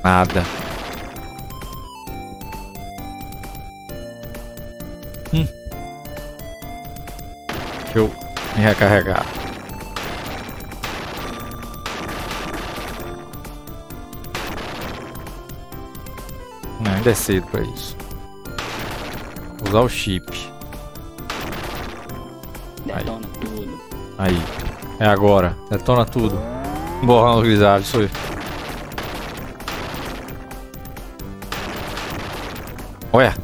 Nada. Me recarregar. Não, ainda é cedo pra isso. Usar o chip.
Detona tudo.
Aí. É agora. Detona tudo. Borrão grisalho, sou eu. Olha.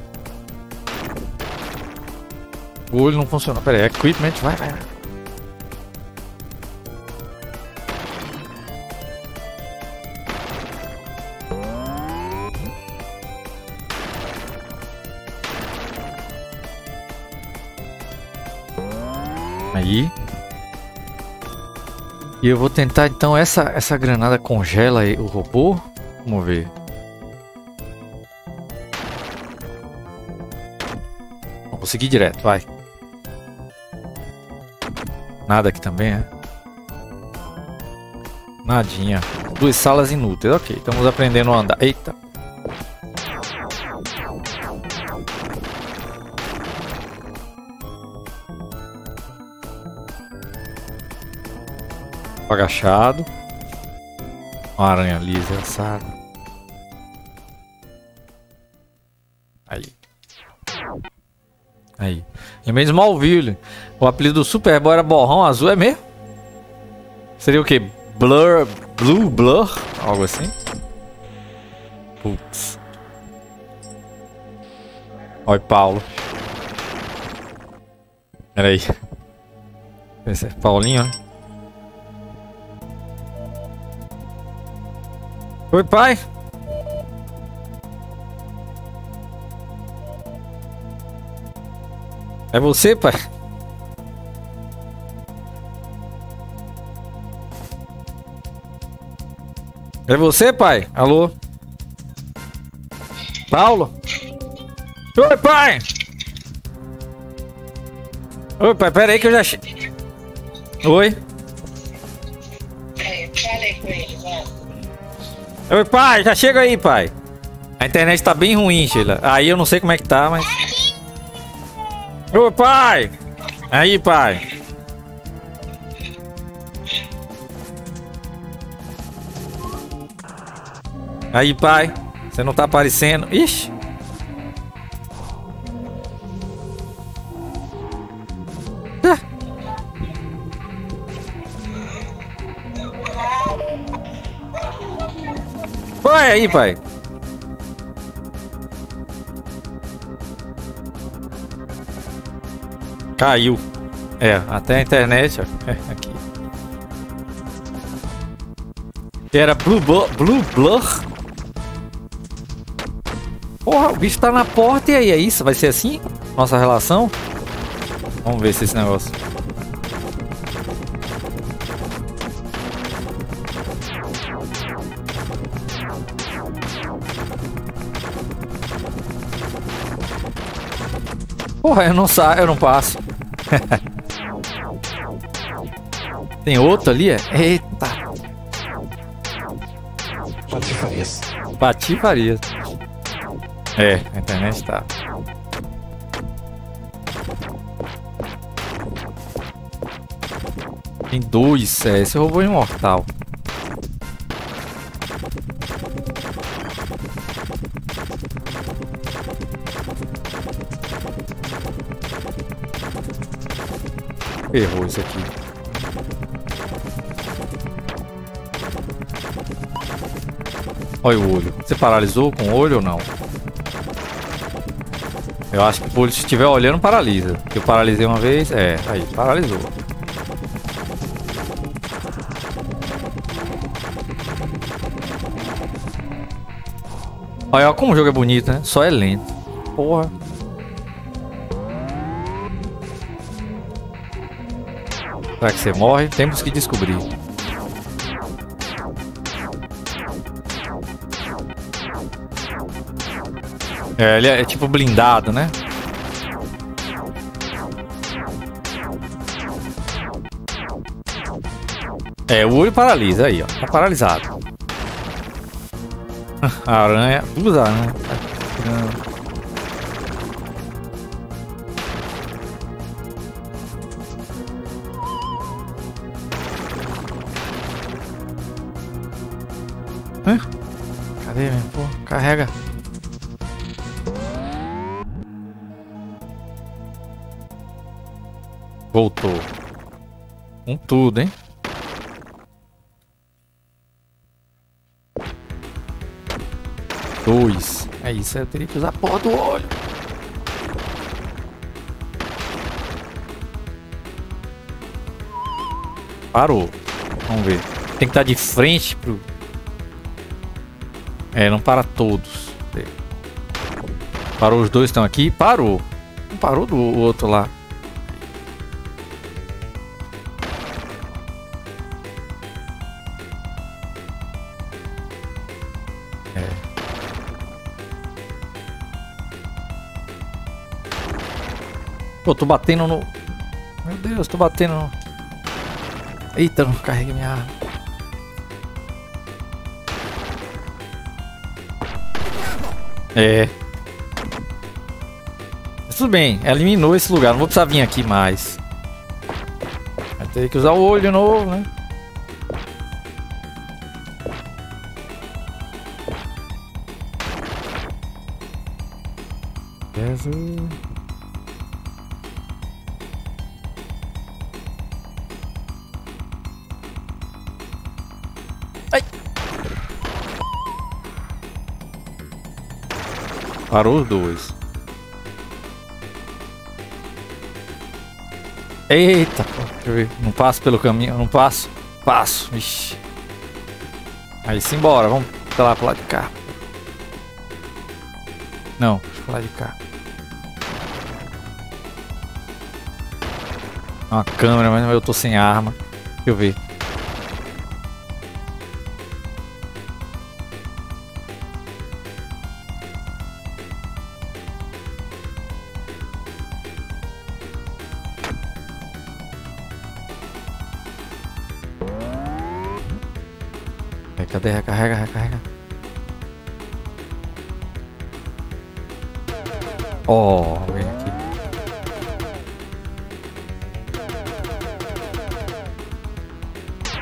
O olho não funciona. Pera aí, equipment, vai, vai. Aí. E eu vou tentar então essa essa granada congela o robô. Vamos ver. Vou seguir direto, vai. Nada aqui também, é? Nadinha. Duas salas inúteis. Ok, estamos aprendendo a andar. Eita. Agachado. Uma aranha lisa assada. Aí. Aí. Em vez de o apelido do Superboy era Borrão Azul, é mesmo? Seria o que? Blur. Blue Blur? Algo assim? Putz. Oi, Paulo. Pera aí. Esse é Paulinho, né? Oi, pai. É você, pai? É você, pai? Alô? Paulo? Oi, pai! Oi, pai, pera aí que eu já... Oi? Oi, pai, já chega aí, pai. A internet tá bem ruim, Sheila. Aí eu não sei como é que tá, mas... Oi, pai! Aí, pai. Aí, pai. Você não tá aparecendo. Ixi. Vai aí, pai. Caiu. É, até a internet, ó. Aqui. Era Blue, Blur, Blue Blur. Porra, o bicho tá na porta e aí, é isso? Vai ser assim? Nossa relação? Vamos ver se esse negócio... Porra, eu não saio, eu não passo. <laughs> Tem outro ali, é? Eita.
Patifarias.
Patifarias. É, a internet tá. Tem dois, é, esse robô é imortal. Errou isso aqui. Olha o olho. Você paralisou com o olho ou não? Eu acho que se estiver olhando, paralisa. Eu paralisei uma vez. É, aí, paralisou. Olha como o jogo é bonito, né? Só é lento. Porra. Será que você morre? Temos que descobrir. É, ele é, é tipo blindado, né? É, o olho paralisa aí, ó. Tá paralisado. <laughs> Aranha. Duas aranhas. Voltou. Com tudo, hein? Dois. É isso, eu teria que usar a porra do olho. Parou. Vamos ver. Tem que estar de frente pro... É, não para todos. Parou os dois estão aqui? Parou. Não parou do outro lá. Pô, tô batendo no... Meu Deus, tô batendo no... Eita, não carreguei minha arma. É. Mas tudo bem, eliminou esse lugar. Não vou precisar vir aqui mais. Vai ter que usar o olho novo, né? Jesus. Parou os dois. Eita, deixa eu ver. Não passo pelo caminho, não passo. Passo, Ixi. Aí simbora, vamos pra lá pro lado de cá. Não, pro lado de cá. Uma câmera, mas eu tô sem arma. Deixa eu ver. Cadê? Recarrega, recarrega. Oh, vem aqui.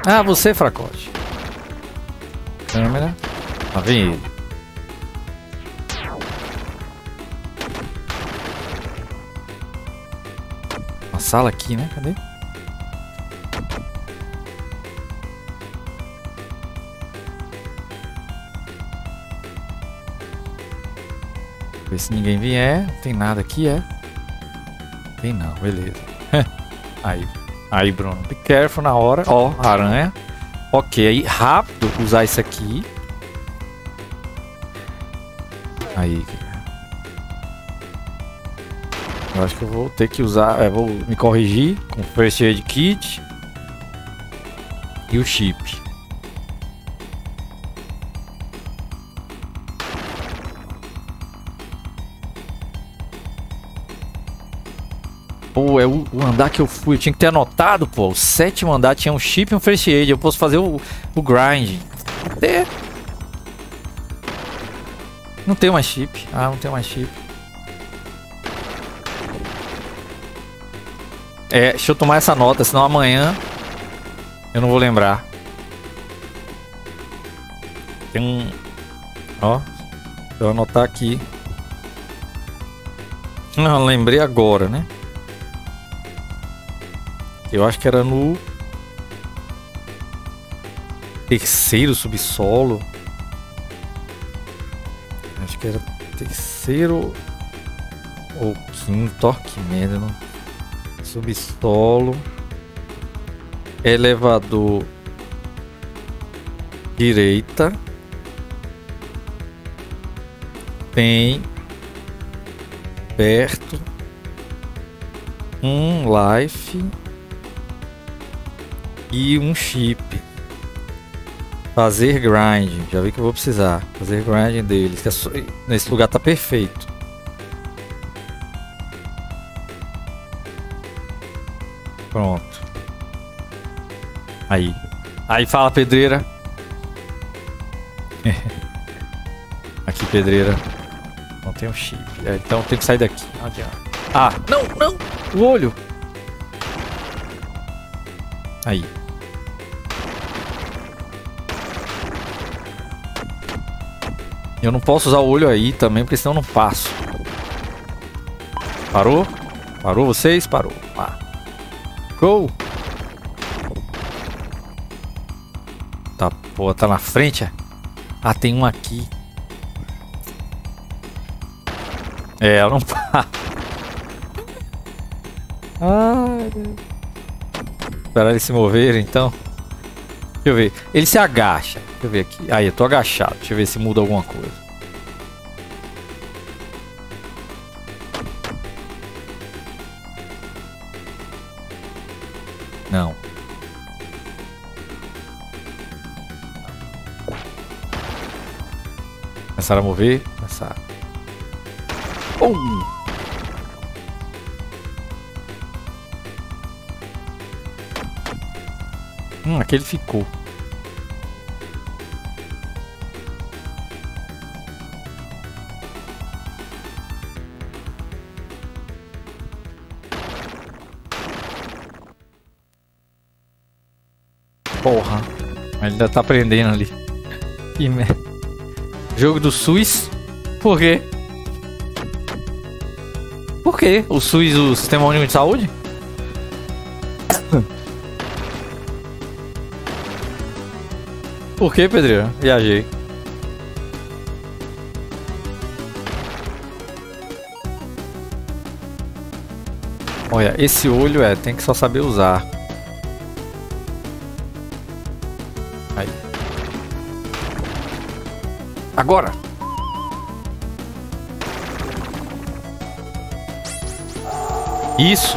Ah, você, fracote. Câmera. Tá vem ele. Uma sala aqui, né? Cadê? Ver se ninguém vier. Não tem nada aqui, é? Tem não, beleza. <laughs> aí, aí, Bruno. Be careful na hora. Ó, aranha. Ok, aí rápido usar isso aqui. Aí. Eu acho que eu vou ter que usar. É, vou me corrigir com o First Aid Kit. E o chip. Andar que eu fui. Eu tinha que ter anotado, pô. O sétimo andar tinha um chip e um first aid. Eu posso fazer o, o grind. Cadê? Não tem mais chip. Ah, não tem mais chip. É, deixa eu tomar essa nota, senão amanhã eu não vou lembrar. Tem um. Ó. Eu anotar aqui. Não, lembrei agora, né? Eu acho que era no terceiro subsolo. Acho que era terceiro ou quinto, que merda, não. Subsolo. Elevador direita. Tem perto um life e um chip. Fazer grind. Já vi que eu vou precisar. Fazer grind deles. Que é só... Nesse lugar tá perfeito. Pronto. Aí. Aí fala pedreira. <laughs> Aqui pedreira. Não tem um chip. É, então tem que sair daqui. Ah, não, não. O olho. Aí. Eu não posso usar o olho aí também, porque senão eu não passo. Parou? Parou vocês? Parou. Ah. Go! Tá, pô, tá na frente? É? Ah, tem um aqui. É, eu não <laughs> paro. Ah. Deus. Esperar eles se moverem, então. Deixa eu ver. Ele se agacha. Deixa eu ver aqui. Aí, eu tô agachado. Deixa eu ver se muda alguma coisa. Não. Começaram a mover. Começaram. Oh! Hum, aquele ficou. Ainda tá aprendendo ali. Que merda. Jogo do SUS? Por quê? Por quê? O SUS, o Sistema Único de Saúde? Por que, Pedreiro? Viajei. Olha, esse olho é, tem que só saber usar. Agora! Isso!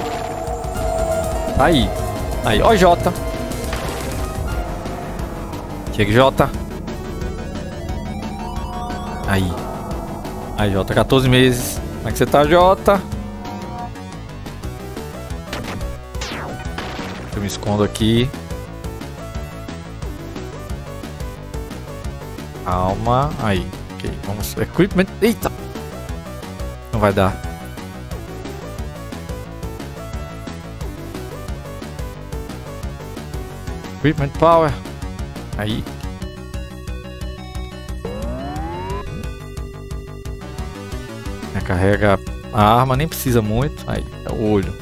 Aí. Aí, ó, Jota. Chega, Jota. Aí. Aí, Jota, 14 meses. Como é que você tá, Jota? Eu me escondo aqui. Calma. Aí. Ok, vamos. Equipment. Eita! Não vai dar. Equipment power. Aí. Carrega a arma, nem precisa muito. Aí, é o olho.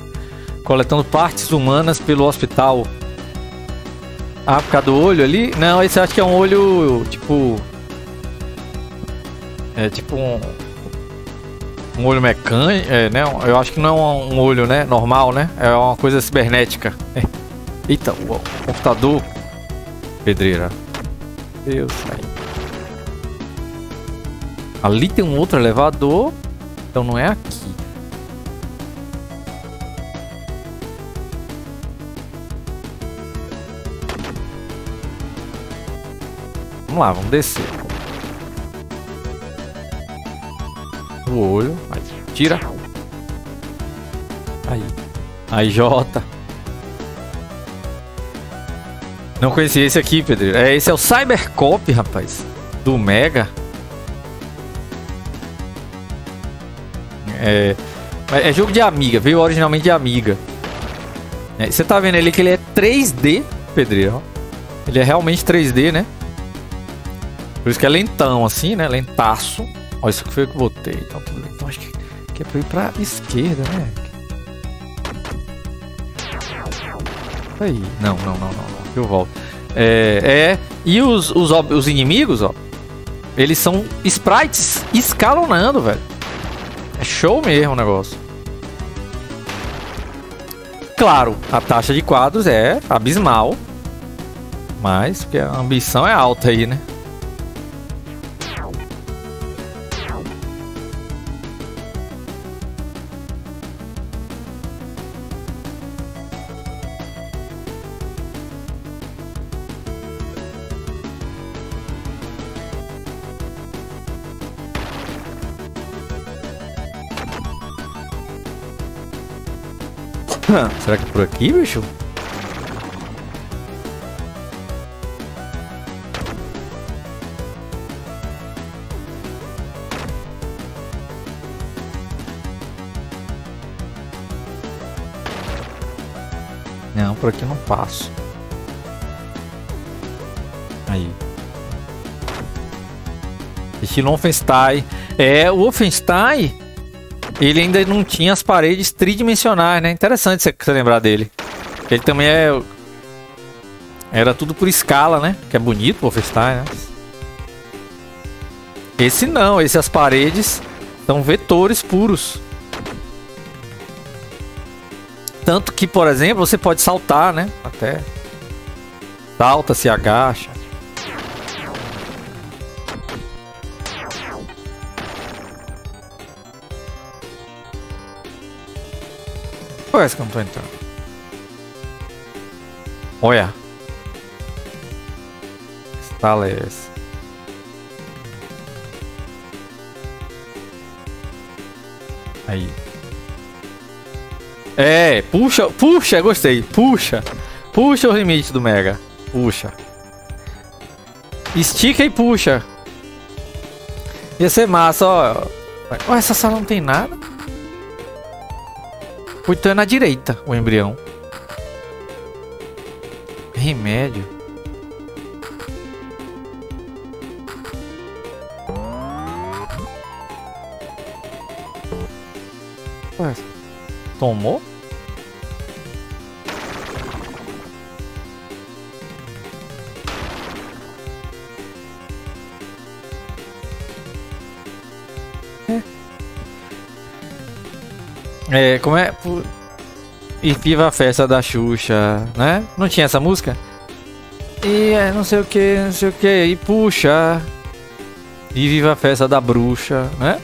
Coletando partes humanas pelo hospital. Ah, por causa do olho ali? Não, esse acho que é um olho tipo. É tipo um. Um olho mecânico, é, né? Eu acho que não é um olho, né? Normal, né? É uma coisa cibernética. É. <laughs> Eita, o computador. Pedreira. Deus, aí. Ali tem um outro elevador. Então não é aqui. Vamos lá, vamos descer. O olho. Aí, tira. Aí. Aí, Jota. Não conhecia esse aqui, Pedro. É, esse é o Cybercop, rapaz. Do Mega. É, é jogo de Amiga. Veio originalmente de Amiga. É, você tá vendo ali que ele é 3D, Pedreiro. Ele é realmente 3D, né? Por isso que é lentão, assim, né? Lentaço. Olha, isso que foi o que eu botei. Então. Então acho que, que é pra ir pra esquerda, né? Aí. Não, não, não, não. não. Eu volto. É, é. E os, os, os inimigos, ó. Eles são sprites escalonando, velho. É show mesmo o negócio. Claro, a taxa de quadros é abismal. Mas porque a ambição é alta aí, né? Será que é por aqui, bicho? Não, por aqui eu não passo. Aí. Estilo Wolfenstein. É, o Wolfenstein ele ainda não tinha as paredes tridimensionais, né? Interessante você lembrar dele. Ele também é Era tudo por escala, né? Que é bonito o Wolfenstein, né? Esse não, esse as paredes são vetores puros. Tanto que, por exemplo, você pode saltar, né? Até. Salta, se agacha. Esse que eu não tô entrando? Olha. É esse? Aí. É, puxa, puxa, gostei. Puxa. Puxa o limite do Mega. Puxa. Estica e puxa. Ia ser massa, ó. Ó, essa sala não tem nada. Então é na direita o embrião. Remédio. Ué, tomou? É, como é. E viva a festa da Xuxa, né? Não tinha essa música? E é não sei o que, não sei o que, e puxa. E viva a festa da bruxa, né?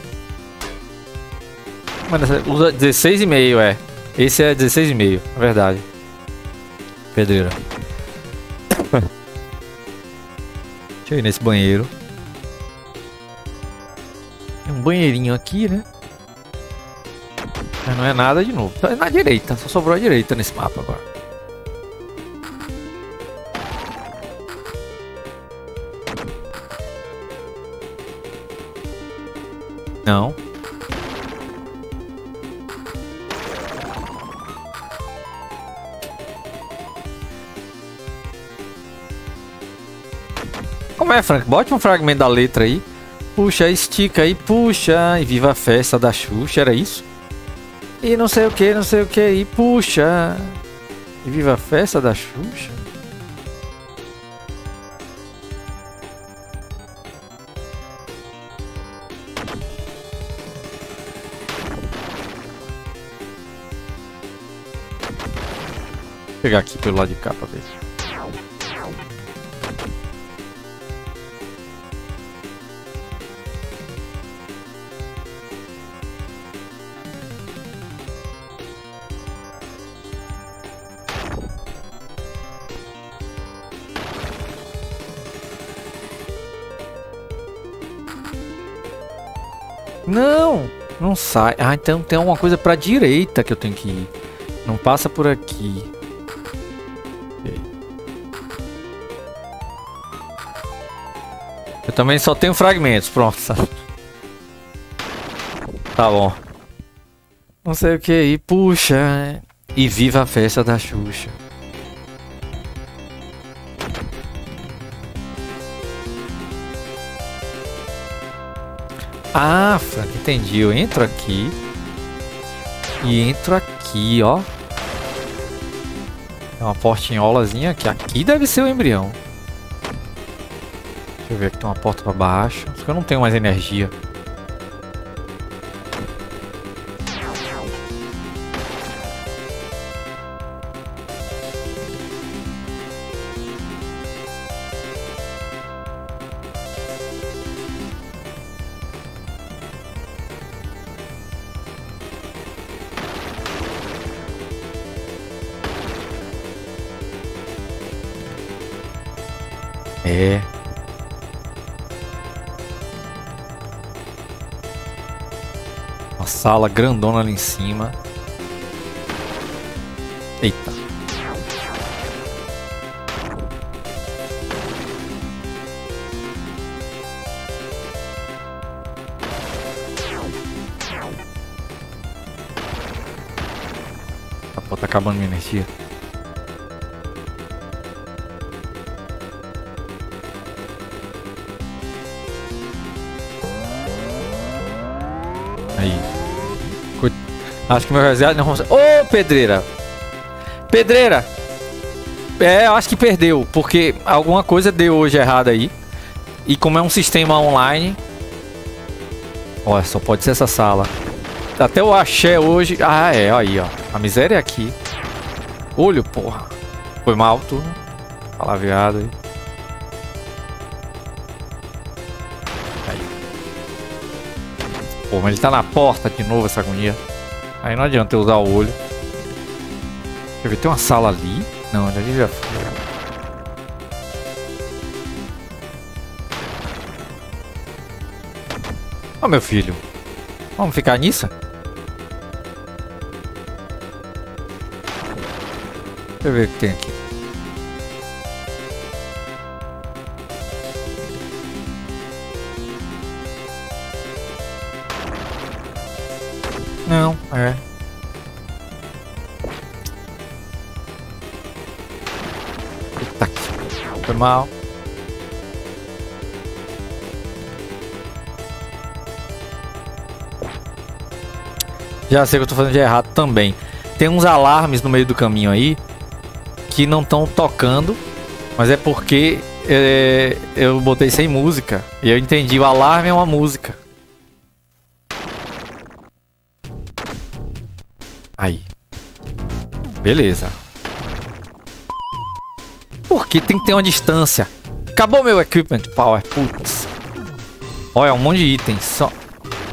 Mas usa 16,5, é. Esse é 16,5, é verdade. Pedreira. <laughs> Deixa eu ir nesse banheiro. Tem um banheirinho aqui, né? Não é nada de novo. É na direita, só sobrou a direita nesse mapa agora. Não. Como é, Frank? Bote um fragmento da letra aí. Puxa, estica aí, puxa. E viva a festa da Xuxa, era isso? E não sei o que, não sei o que. E puxa. E viva a festa da Xuxa. Vou pegar aqui pelo lado de cá pra ver. Sai. Ah, então tem uma coisa pra direita que eu tenho que ir. Não passa por aqui. Eu também só tenho fragmentos, pronto. Tá bom. Não sei o que, e puxa. E viva a festa da Xuxa. Ah, Frank, entendi. Eu entro aqui. E entro aqui, ó. Tem uma portinholazinha que aqui deve ser o embrião. Deixa eu ver aqui tem uma porta pra baixo. Acho que eu não tenho mais energia. É. Uma sala grandona ali em cima. Eita. Tá acabando minha energia. Acho que meu reserva não consegue. Ô, pedreira! Pedreira! É, eu acho que perdeu, porque alguma coisa deu hoje errado aí. E como é um sistema online. Olha, só pode ser essa sala. Até o axé hoje. Ah, é, aí, ó. A miséria é aqui. Olho, porra. Foi mal, tu, né? Palavreado aí. Aí. Pô, mas ele tá na porta de novo, essa agonia. Aí não adianta eu usar o olho. Deixa eu ver, tem uma sala ali? Não, ali já foi. Ó, meu filho. Vamos ficar nisso? Deixa eu ver o que tem aqui. Que- foi mal. Já sei que eu tô fazendo de errado também. Tem uns alarmes no meio do caminho aí que não estão tocando, mas é porque é, eu botei sem música. E eu entendi, o alarme é uma música. Aí. Beleza. Porque tem que ter uma distância. Acabou meu equipment power. Putz. Olha, um monte de itens. Só...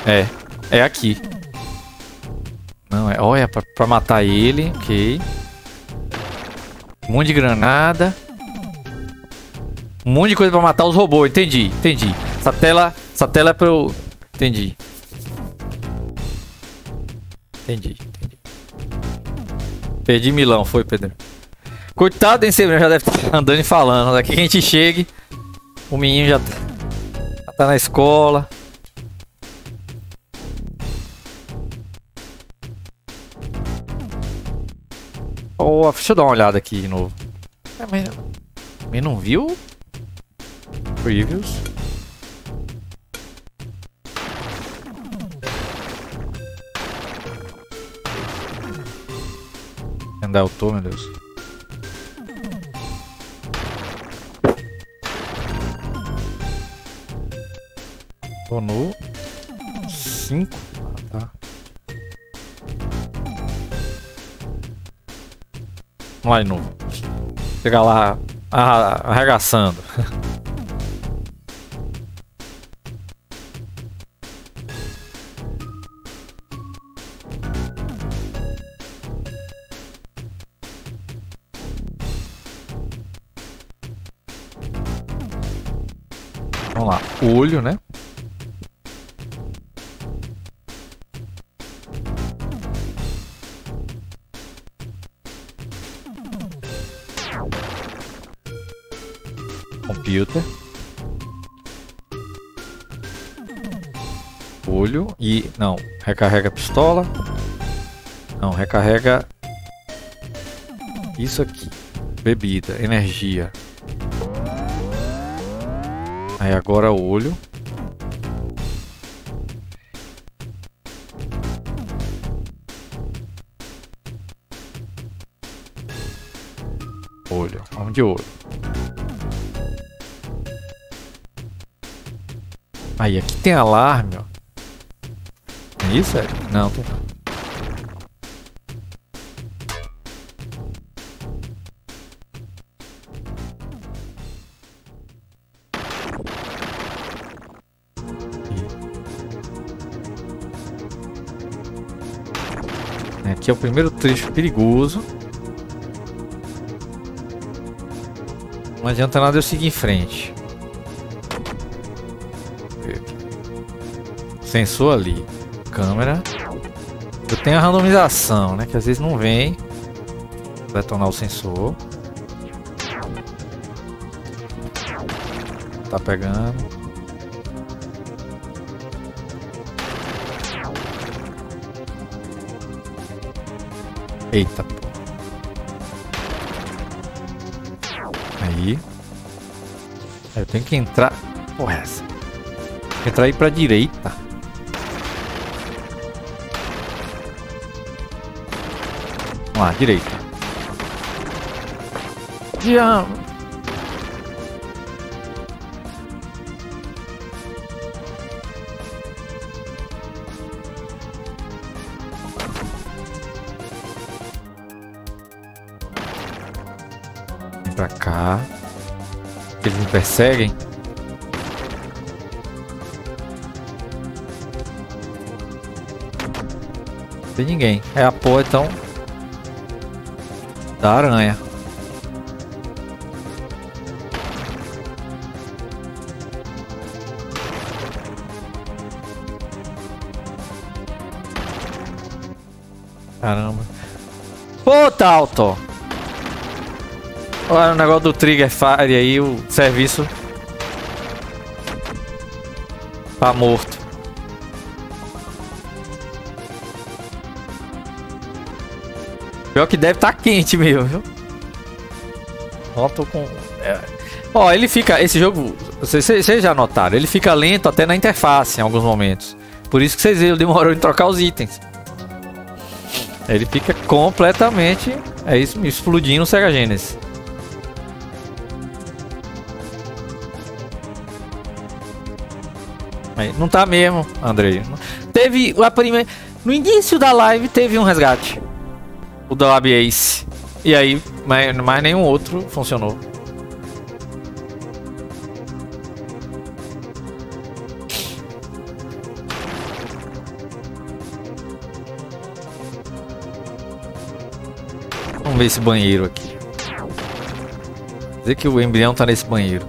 É. É aqui. Não, é. Olha, pra, pra matar ele. Ok. Um monte de granada. Um monte de coisa pra matar os robôs. Entendi, entendi. Essa tela, essa tela é eu... Entendi. Entendi, entendi. Perdi Milão, foi, Pedro. Coitado desse menino, já deve estar andando e falando. Daqui que a gente chegue, o menino já tá, já tá na escola. Oh, deixa eu dar uma olhada aqui de novo. É, mas, mas não viu? Previews. Onde eu tô, meu Deus? Tô no 5. Ah, tá. Vamos lá de novo. Chegar lá arregaçando. <laughs> Olho e... Não, recarrega a pistola. Não, recarrega... Isso aqui. Bebida, energia. Aí agora olho. Olho, vamos de olho. Aí aqui tem alarme, ó. É isso, é? Não, tem não. Aqui é o primeiro trecho perigoso. Não adianta nada eu seguir em frente. Sensor ali. Câmera. Eu tenho a randomização, né? Que às vezes não vem. Detonar o sensor. Tá pegando. Eita. Aí. Eu tenho que entrar. Porra, é essa. Entrar aí pra direita. Lá, direita. Vem pra cá. Eles me perseguem. Tem ninguém. É a porra então. Da aranha. Caramba. Ô, Talto! Olha o negócio do Trigger Fire aí, o serviço. Tá morto. Pior que deve estar tá quente mesmo, viu? Ó, tô com... É. Ó, ele fica... Esse jogo... Vocês, já notaram, ele fica lento até na interface em alguns momentos. Por isso que vocês viram, demorou em trocar os itens. Ele fica completamente... É isso, explodindo o Sega Genesis. Não tá mesmo, Andrei. Teve a primeira... No início da live teve um resgate. O da Lab Ace. E aí, mais, mais nenhum outro funcionou. Vamos ver esse banheiro aqui. Dizer que o embrião tá nesse banheiro.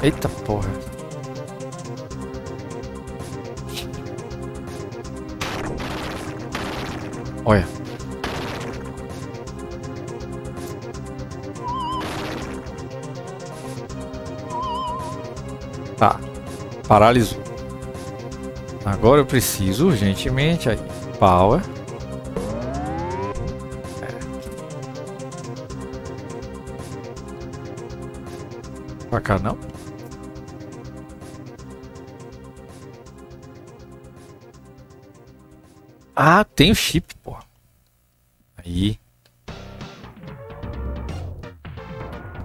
Eita porra. Olha. Tá. Paralisou. Agora eu preciso urgentemente aí. Power. É. Pra cá não? Ah, tem o chip,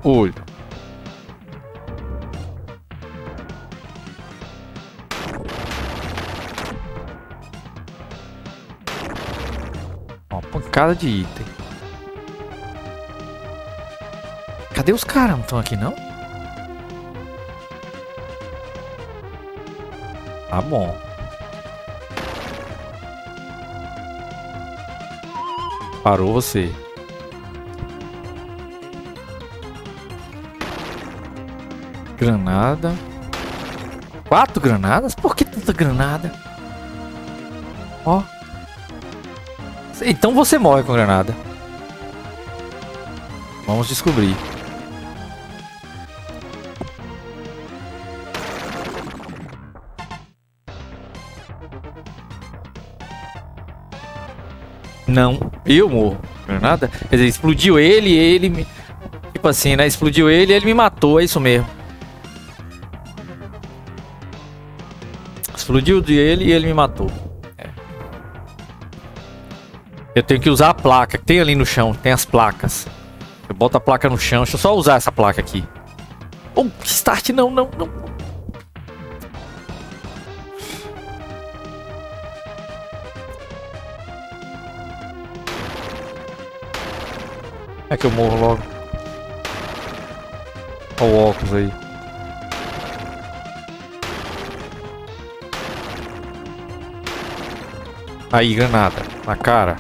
Olho. Uma pancada de item. Cadê os caras? Não estão aqui, não? Tá bom. Parou você. Granada. Quatro granadas? Por que tanta granada? Ó. Então você morre com granada. Vamos descobrir. Não, eu morro. Granada? Quer dizer, explodiu ele ele me... Tipo assim, né? Explodiu ele ele me matou, é isso mesmo. Explodiu de ele e ele me matou. É. Eu tenho que usar a placa que tem ali no chão. Tem as placas. Eu boto a placa no chão. Deixa eu só usar essa placa aqui. Oh, start não, não, não. É que eu morro logo. Olha o óculos aí. Aí, granada. Na cara.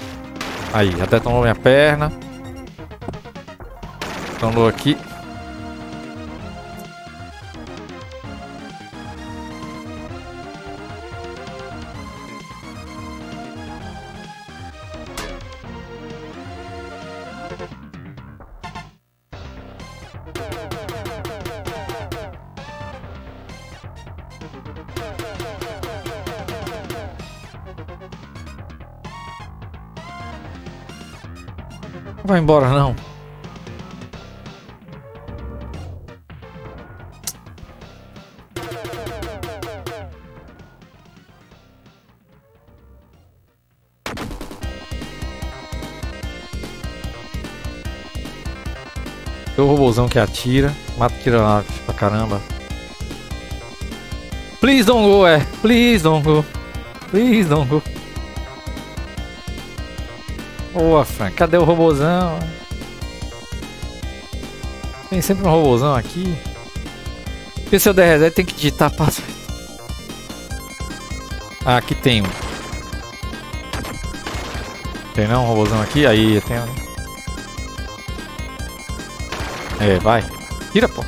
Aí, até tomou minha perna. Tomou aqui. Embora não. O robôzão que atira. Mata tira pra caramba. Please don't go, é. Please don't go. Please don't go. Boa, Frank. Cadê o robôzão? Tem sempre um robôzão aqui. Porque se eu der reset tem que digitar passo. Ah, aqui tem um. Tem não um robôzão aqui? Aí, tem um. É, vai. Tira, pô.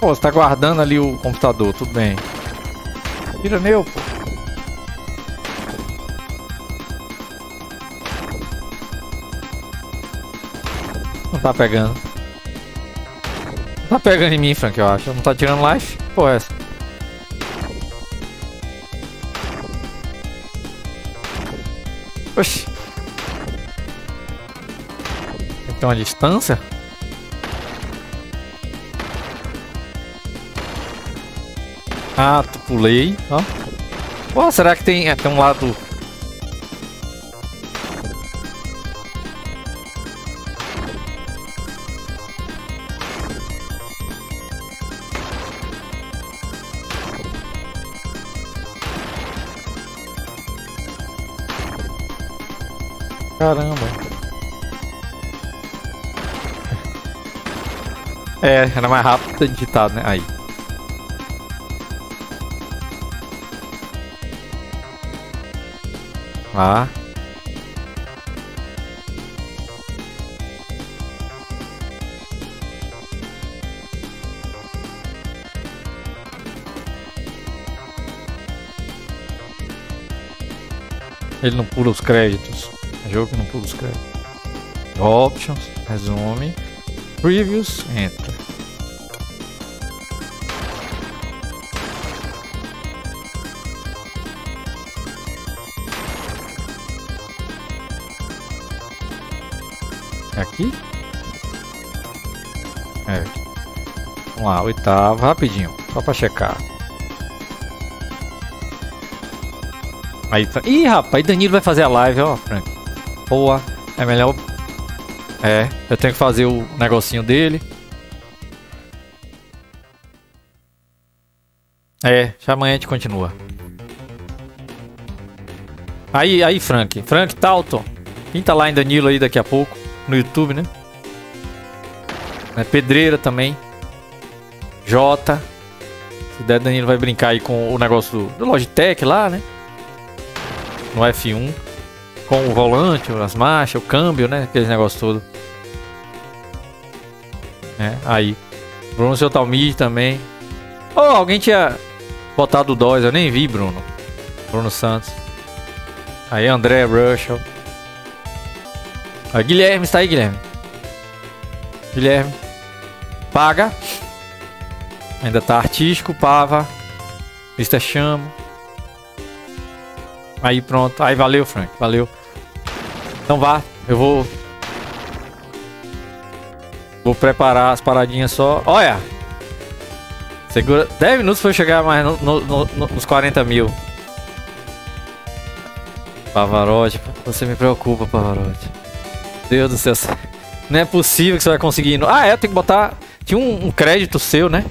Pô, você tá guardando ali o computador, tudo bem. Tira meu, pô. Não tá pegando. Não tá pegando em mim, Frank, eu acho. Não tá tirando life? Pô, é essa. Oxi. Tem uma distância? Ah, tu pulei, ó. Pô, será que tem, tem um lado... Caramba. <laughs> É, era mais rápido digitado, né? Aí. Ah. Ele não pula os créditos. É jogo pula os créditos. Options, resume, previews, entra. É aqui? É. Vamos lá, oitavo, rapidinho, só pra checar. Aí, ih, rapaz, Danilo vai fazer a live, ó, Frank. Boa, é melhor. É, eu tenho que fazer o negocinho dele. É, já amanhã a gente continua. Aí, aí, Frank. Frank Talton. Quem tá lá em Danilo aí daqui a pouco? No YouTube, né? É, Pedreira também. Jota. Se der, Danilo vai brincar aí com o negócio do, do Logitech lá, né? No F1. Com o volante, as marchas, o câmbio, né? Aquele negócio todo. É, aí. Bruno seu Talmide também. Oh, alguém tinha botado o Dóis, eu nem vi, Bruno. Bruno Santos. Aí, André Russell. Aí, Guilherme, está aí, Guilherme. Guilherme. Paga. Ainda tá artístico, Pava. Mr. Chamo. Aí pronto. Aí valeu, Frank. Valeu. Então vá. Eu vou. Vou preparar as paradinhas só. Olha! Segura. 10 minutos foi chegar mais no, no, no, nos 40 mil. Pavarotti, você me preocupa, Pavarotti. Deus do céu. Não é possível que você vai conseguir. Ah, é, tem que botar. Tinha um, um crédito seu, né?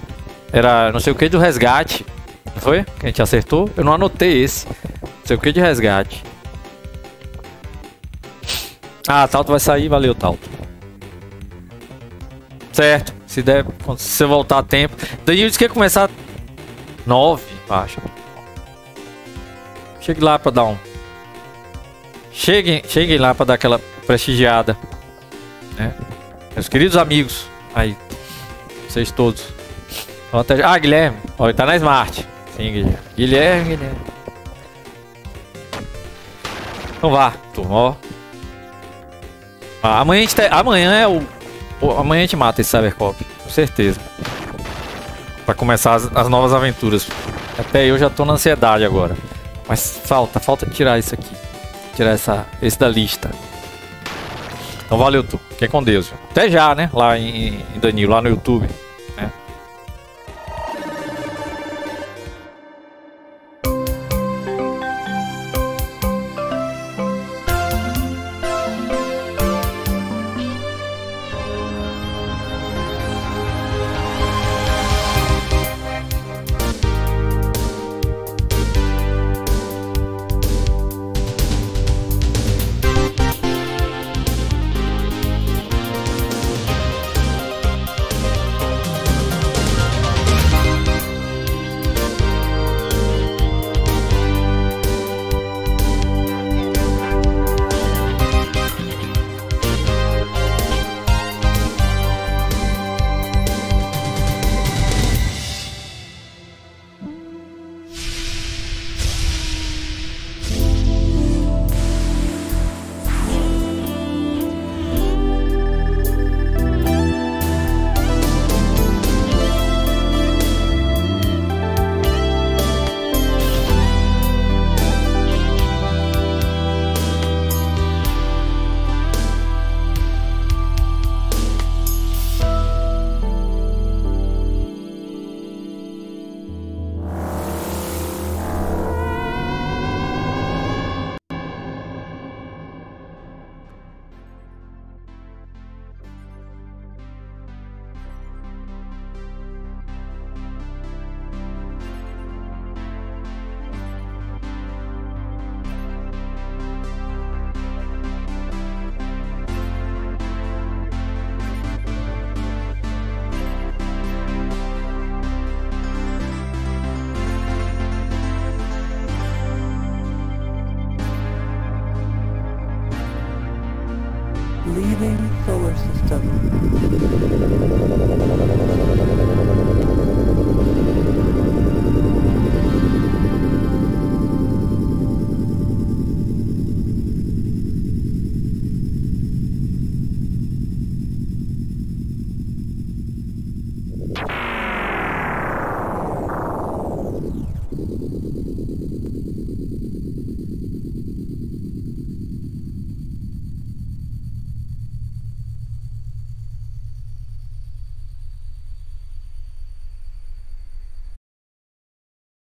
Era não sei o que do resgate. Não foi? Que a gente acertou? Eu não anotei esse. Não sei o que de resgate. Ah, Talto vai sair, valeu, Talto. Certo. Se der, se você voltar a tempo. Danilo disse que ia começar 9, acho. Chegue lá pra dar um. Cheguem, cheguem lá pra dar aquela prestigiada. Né? Meus queridos amigos. Aí. Vocês todos. Ah, Guilherme. Ó, ele tá na Smart. Sim, Guilherme. Guilherme, Guilherme. Então vá, turma, ó. Ah, amanhã, a gente te... amanhã é o... Amanhã a gente mata esse Cybercop, com certeza. Pra começar as, as, novas aventuras. Até eu já tô na ansiedade agora. Mas falta, falta tirar isso aqui. Tirar essa, esse da lista. Então valeu, tu. Fique com Deus. Até já, né? Lá em, em Danilo, lá no YouTube.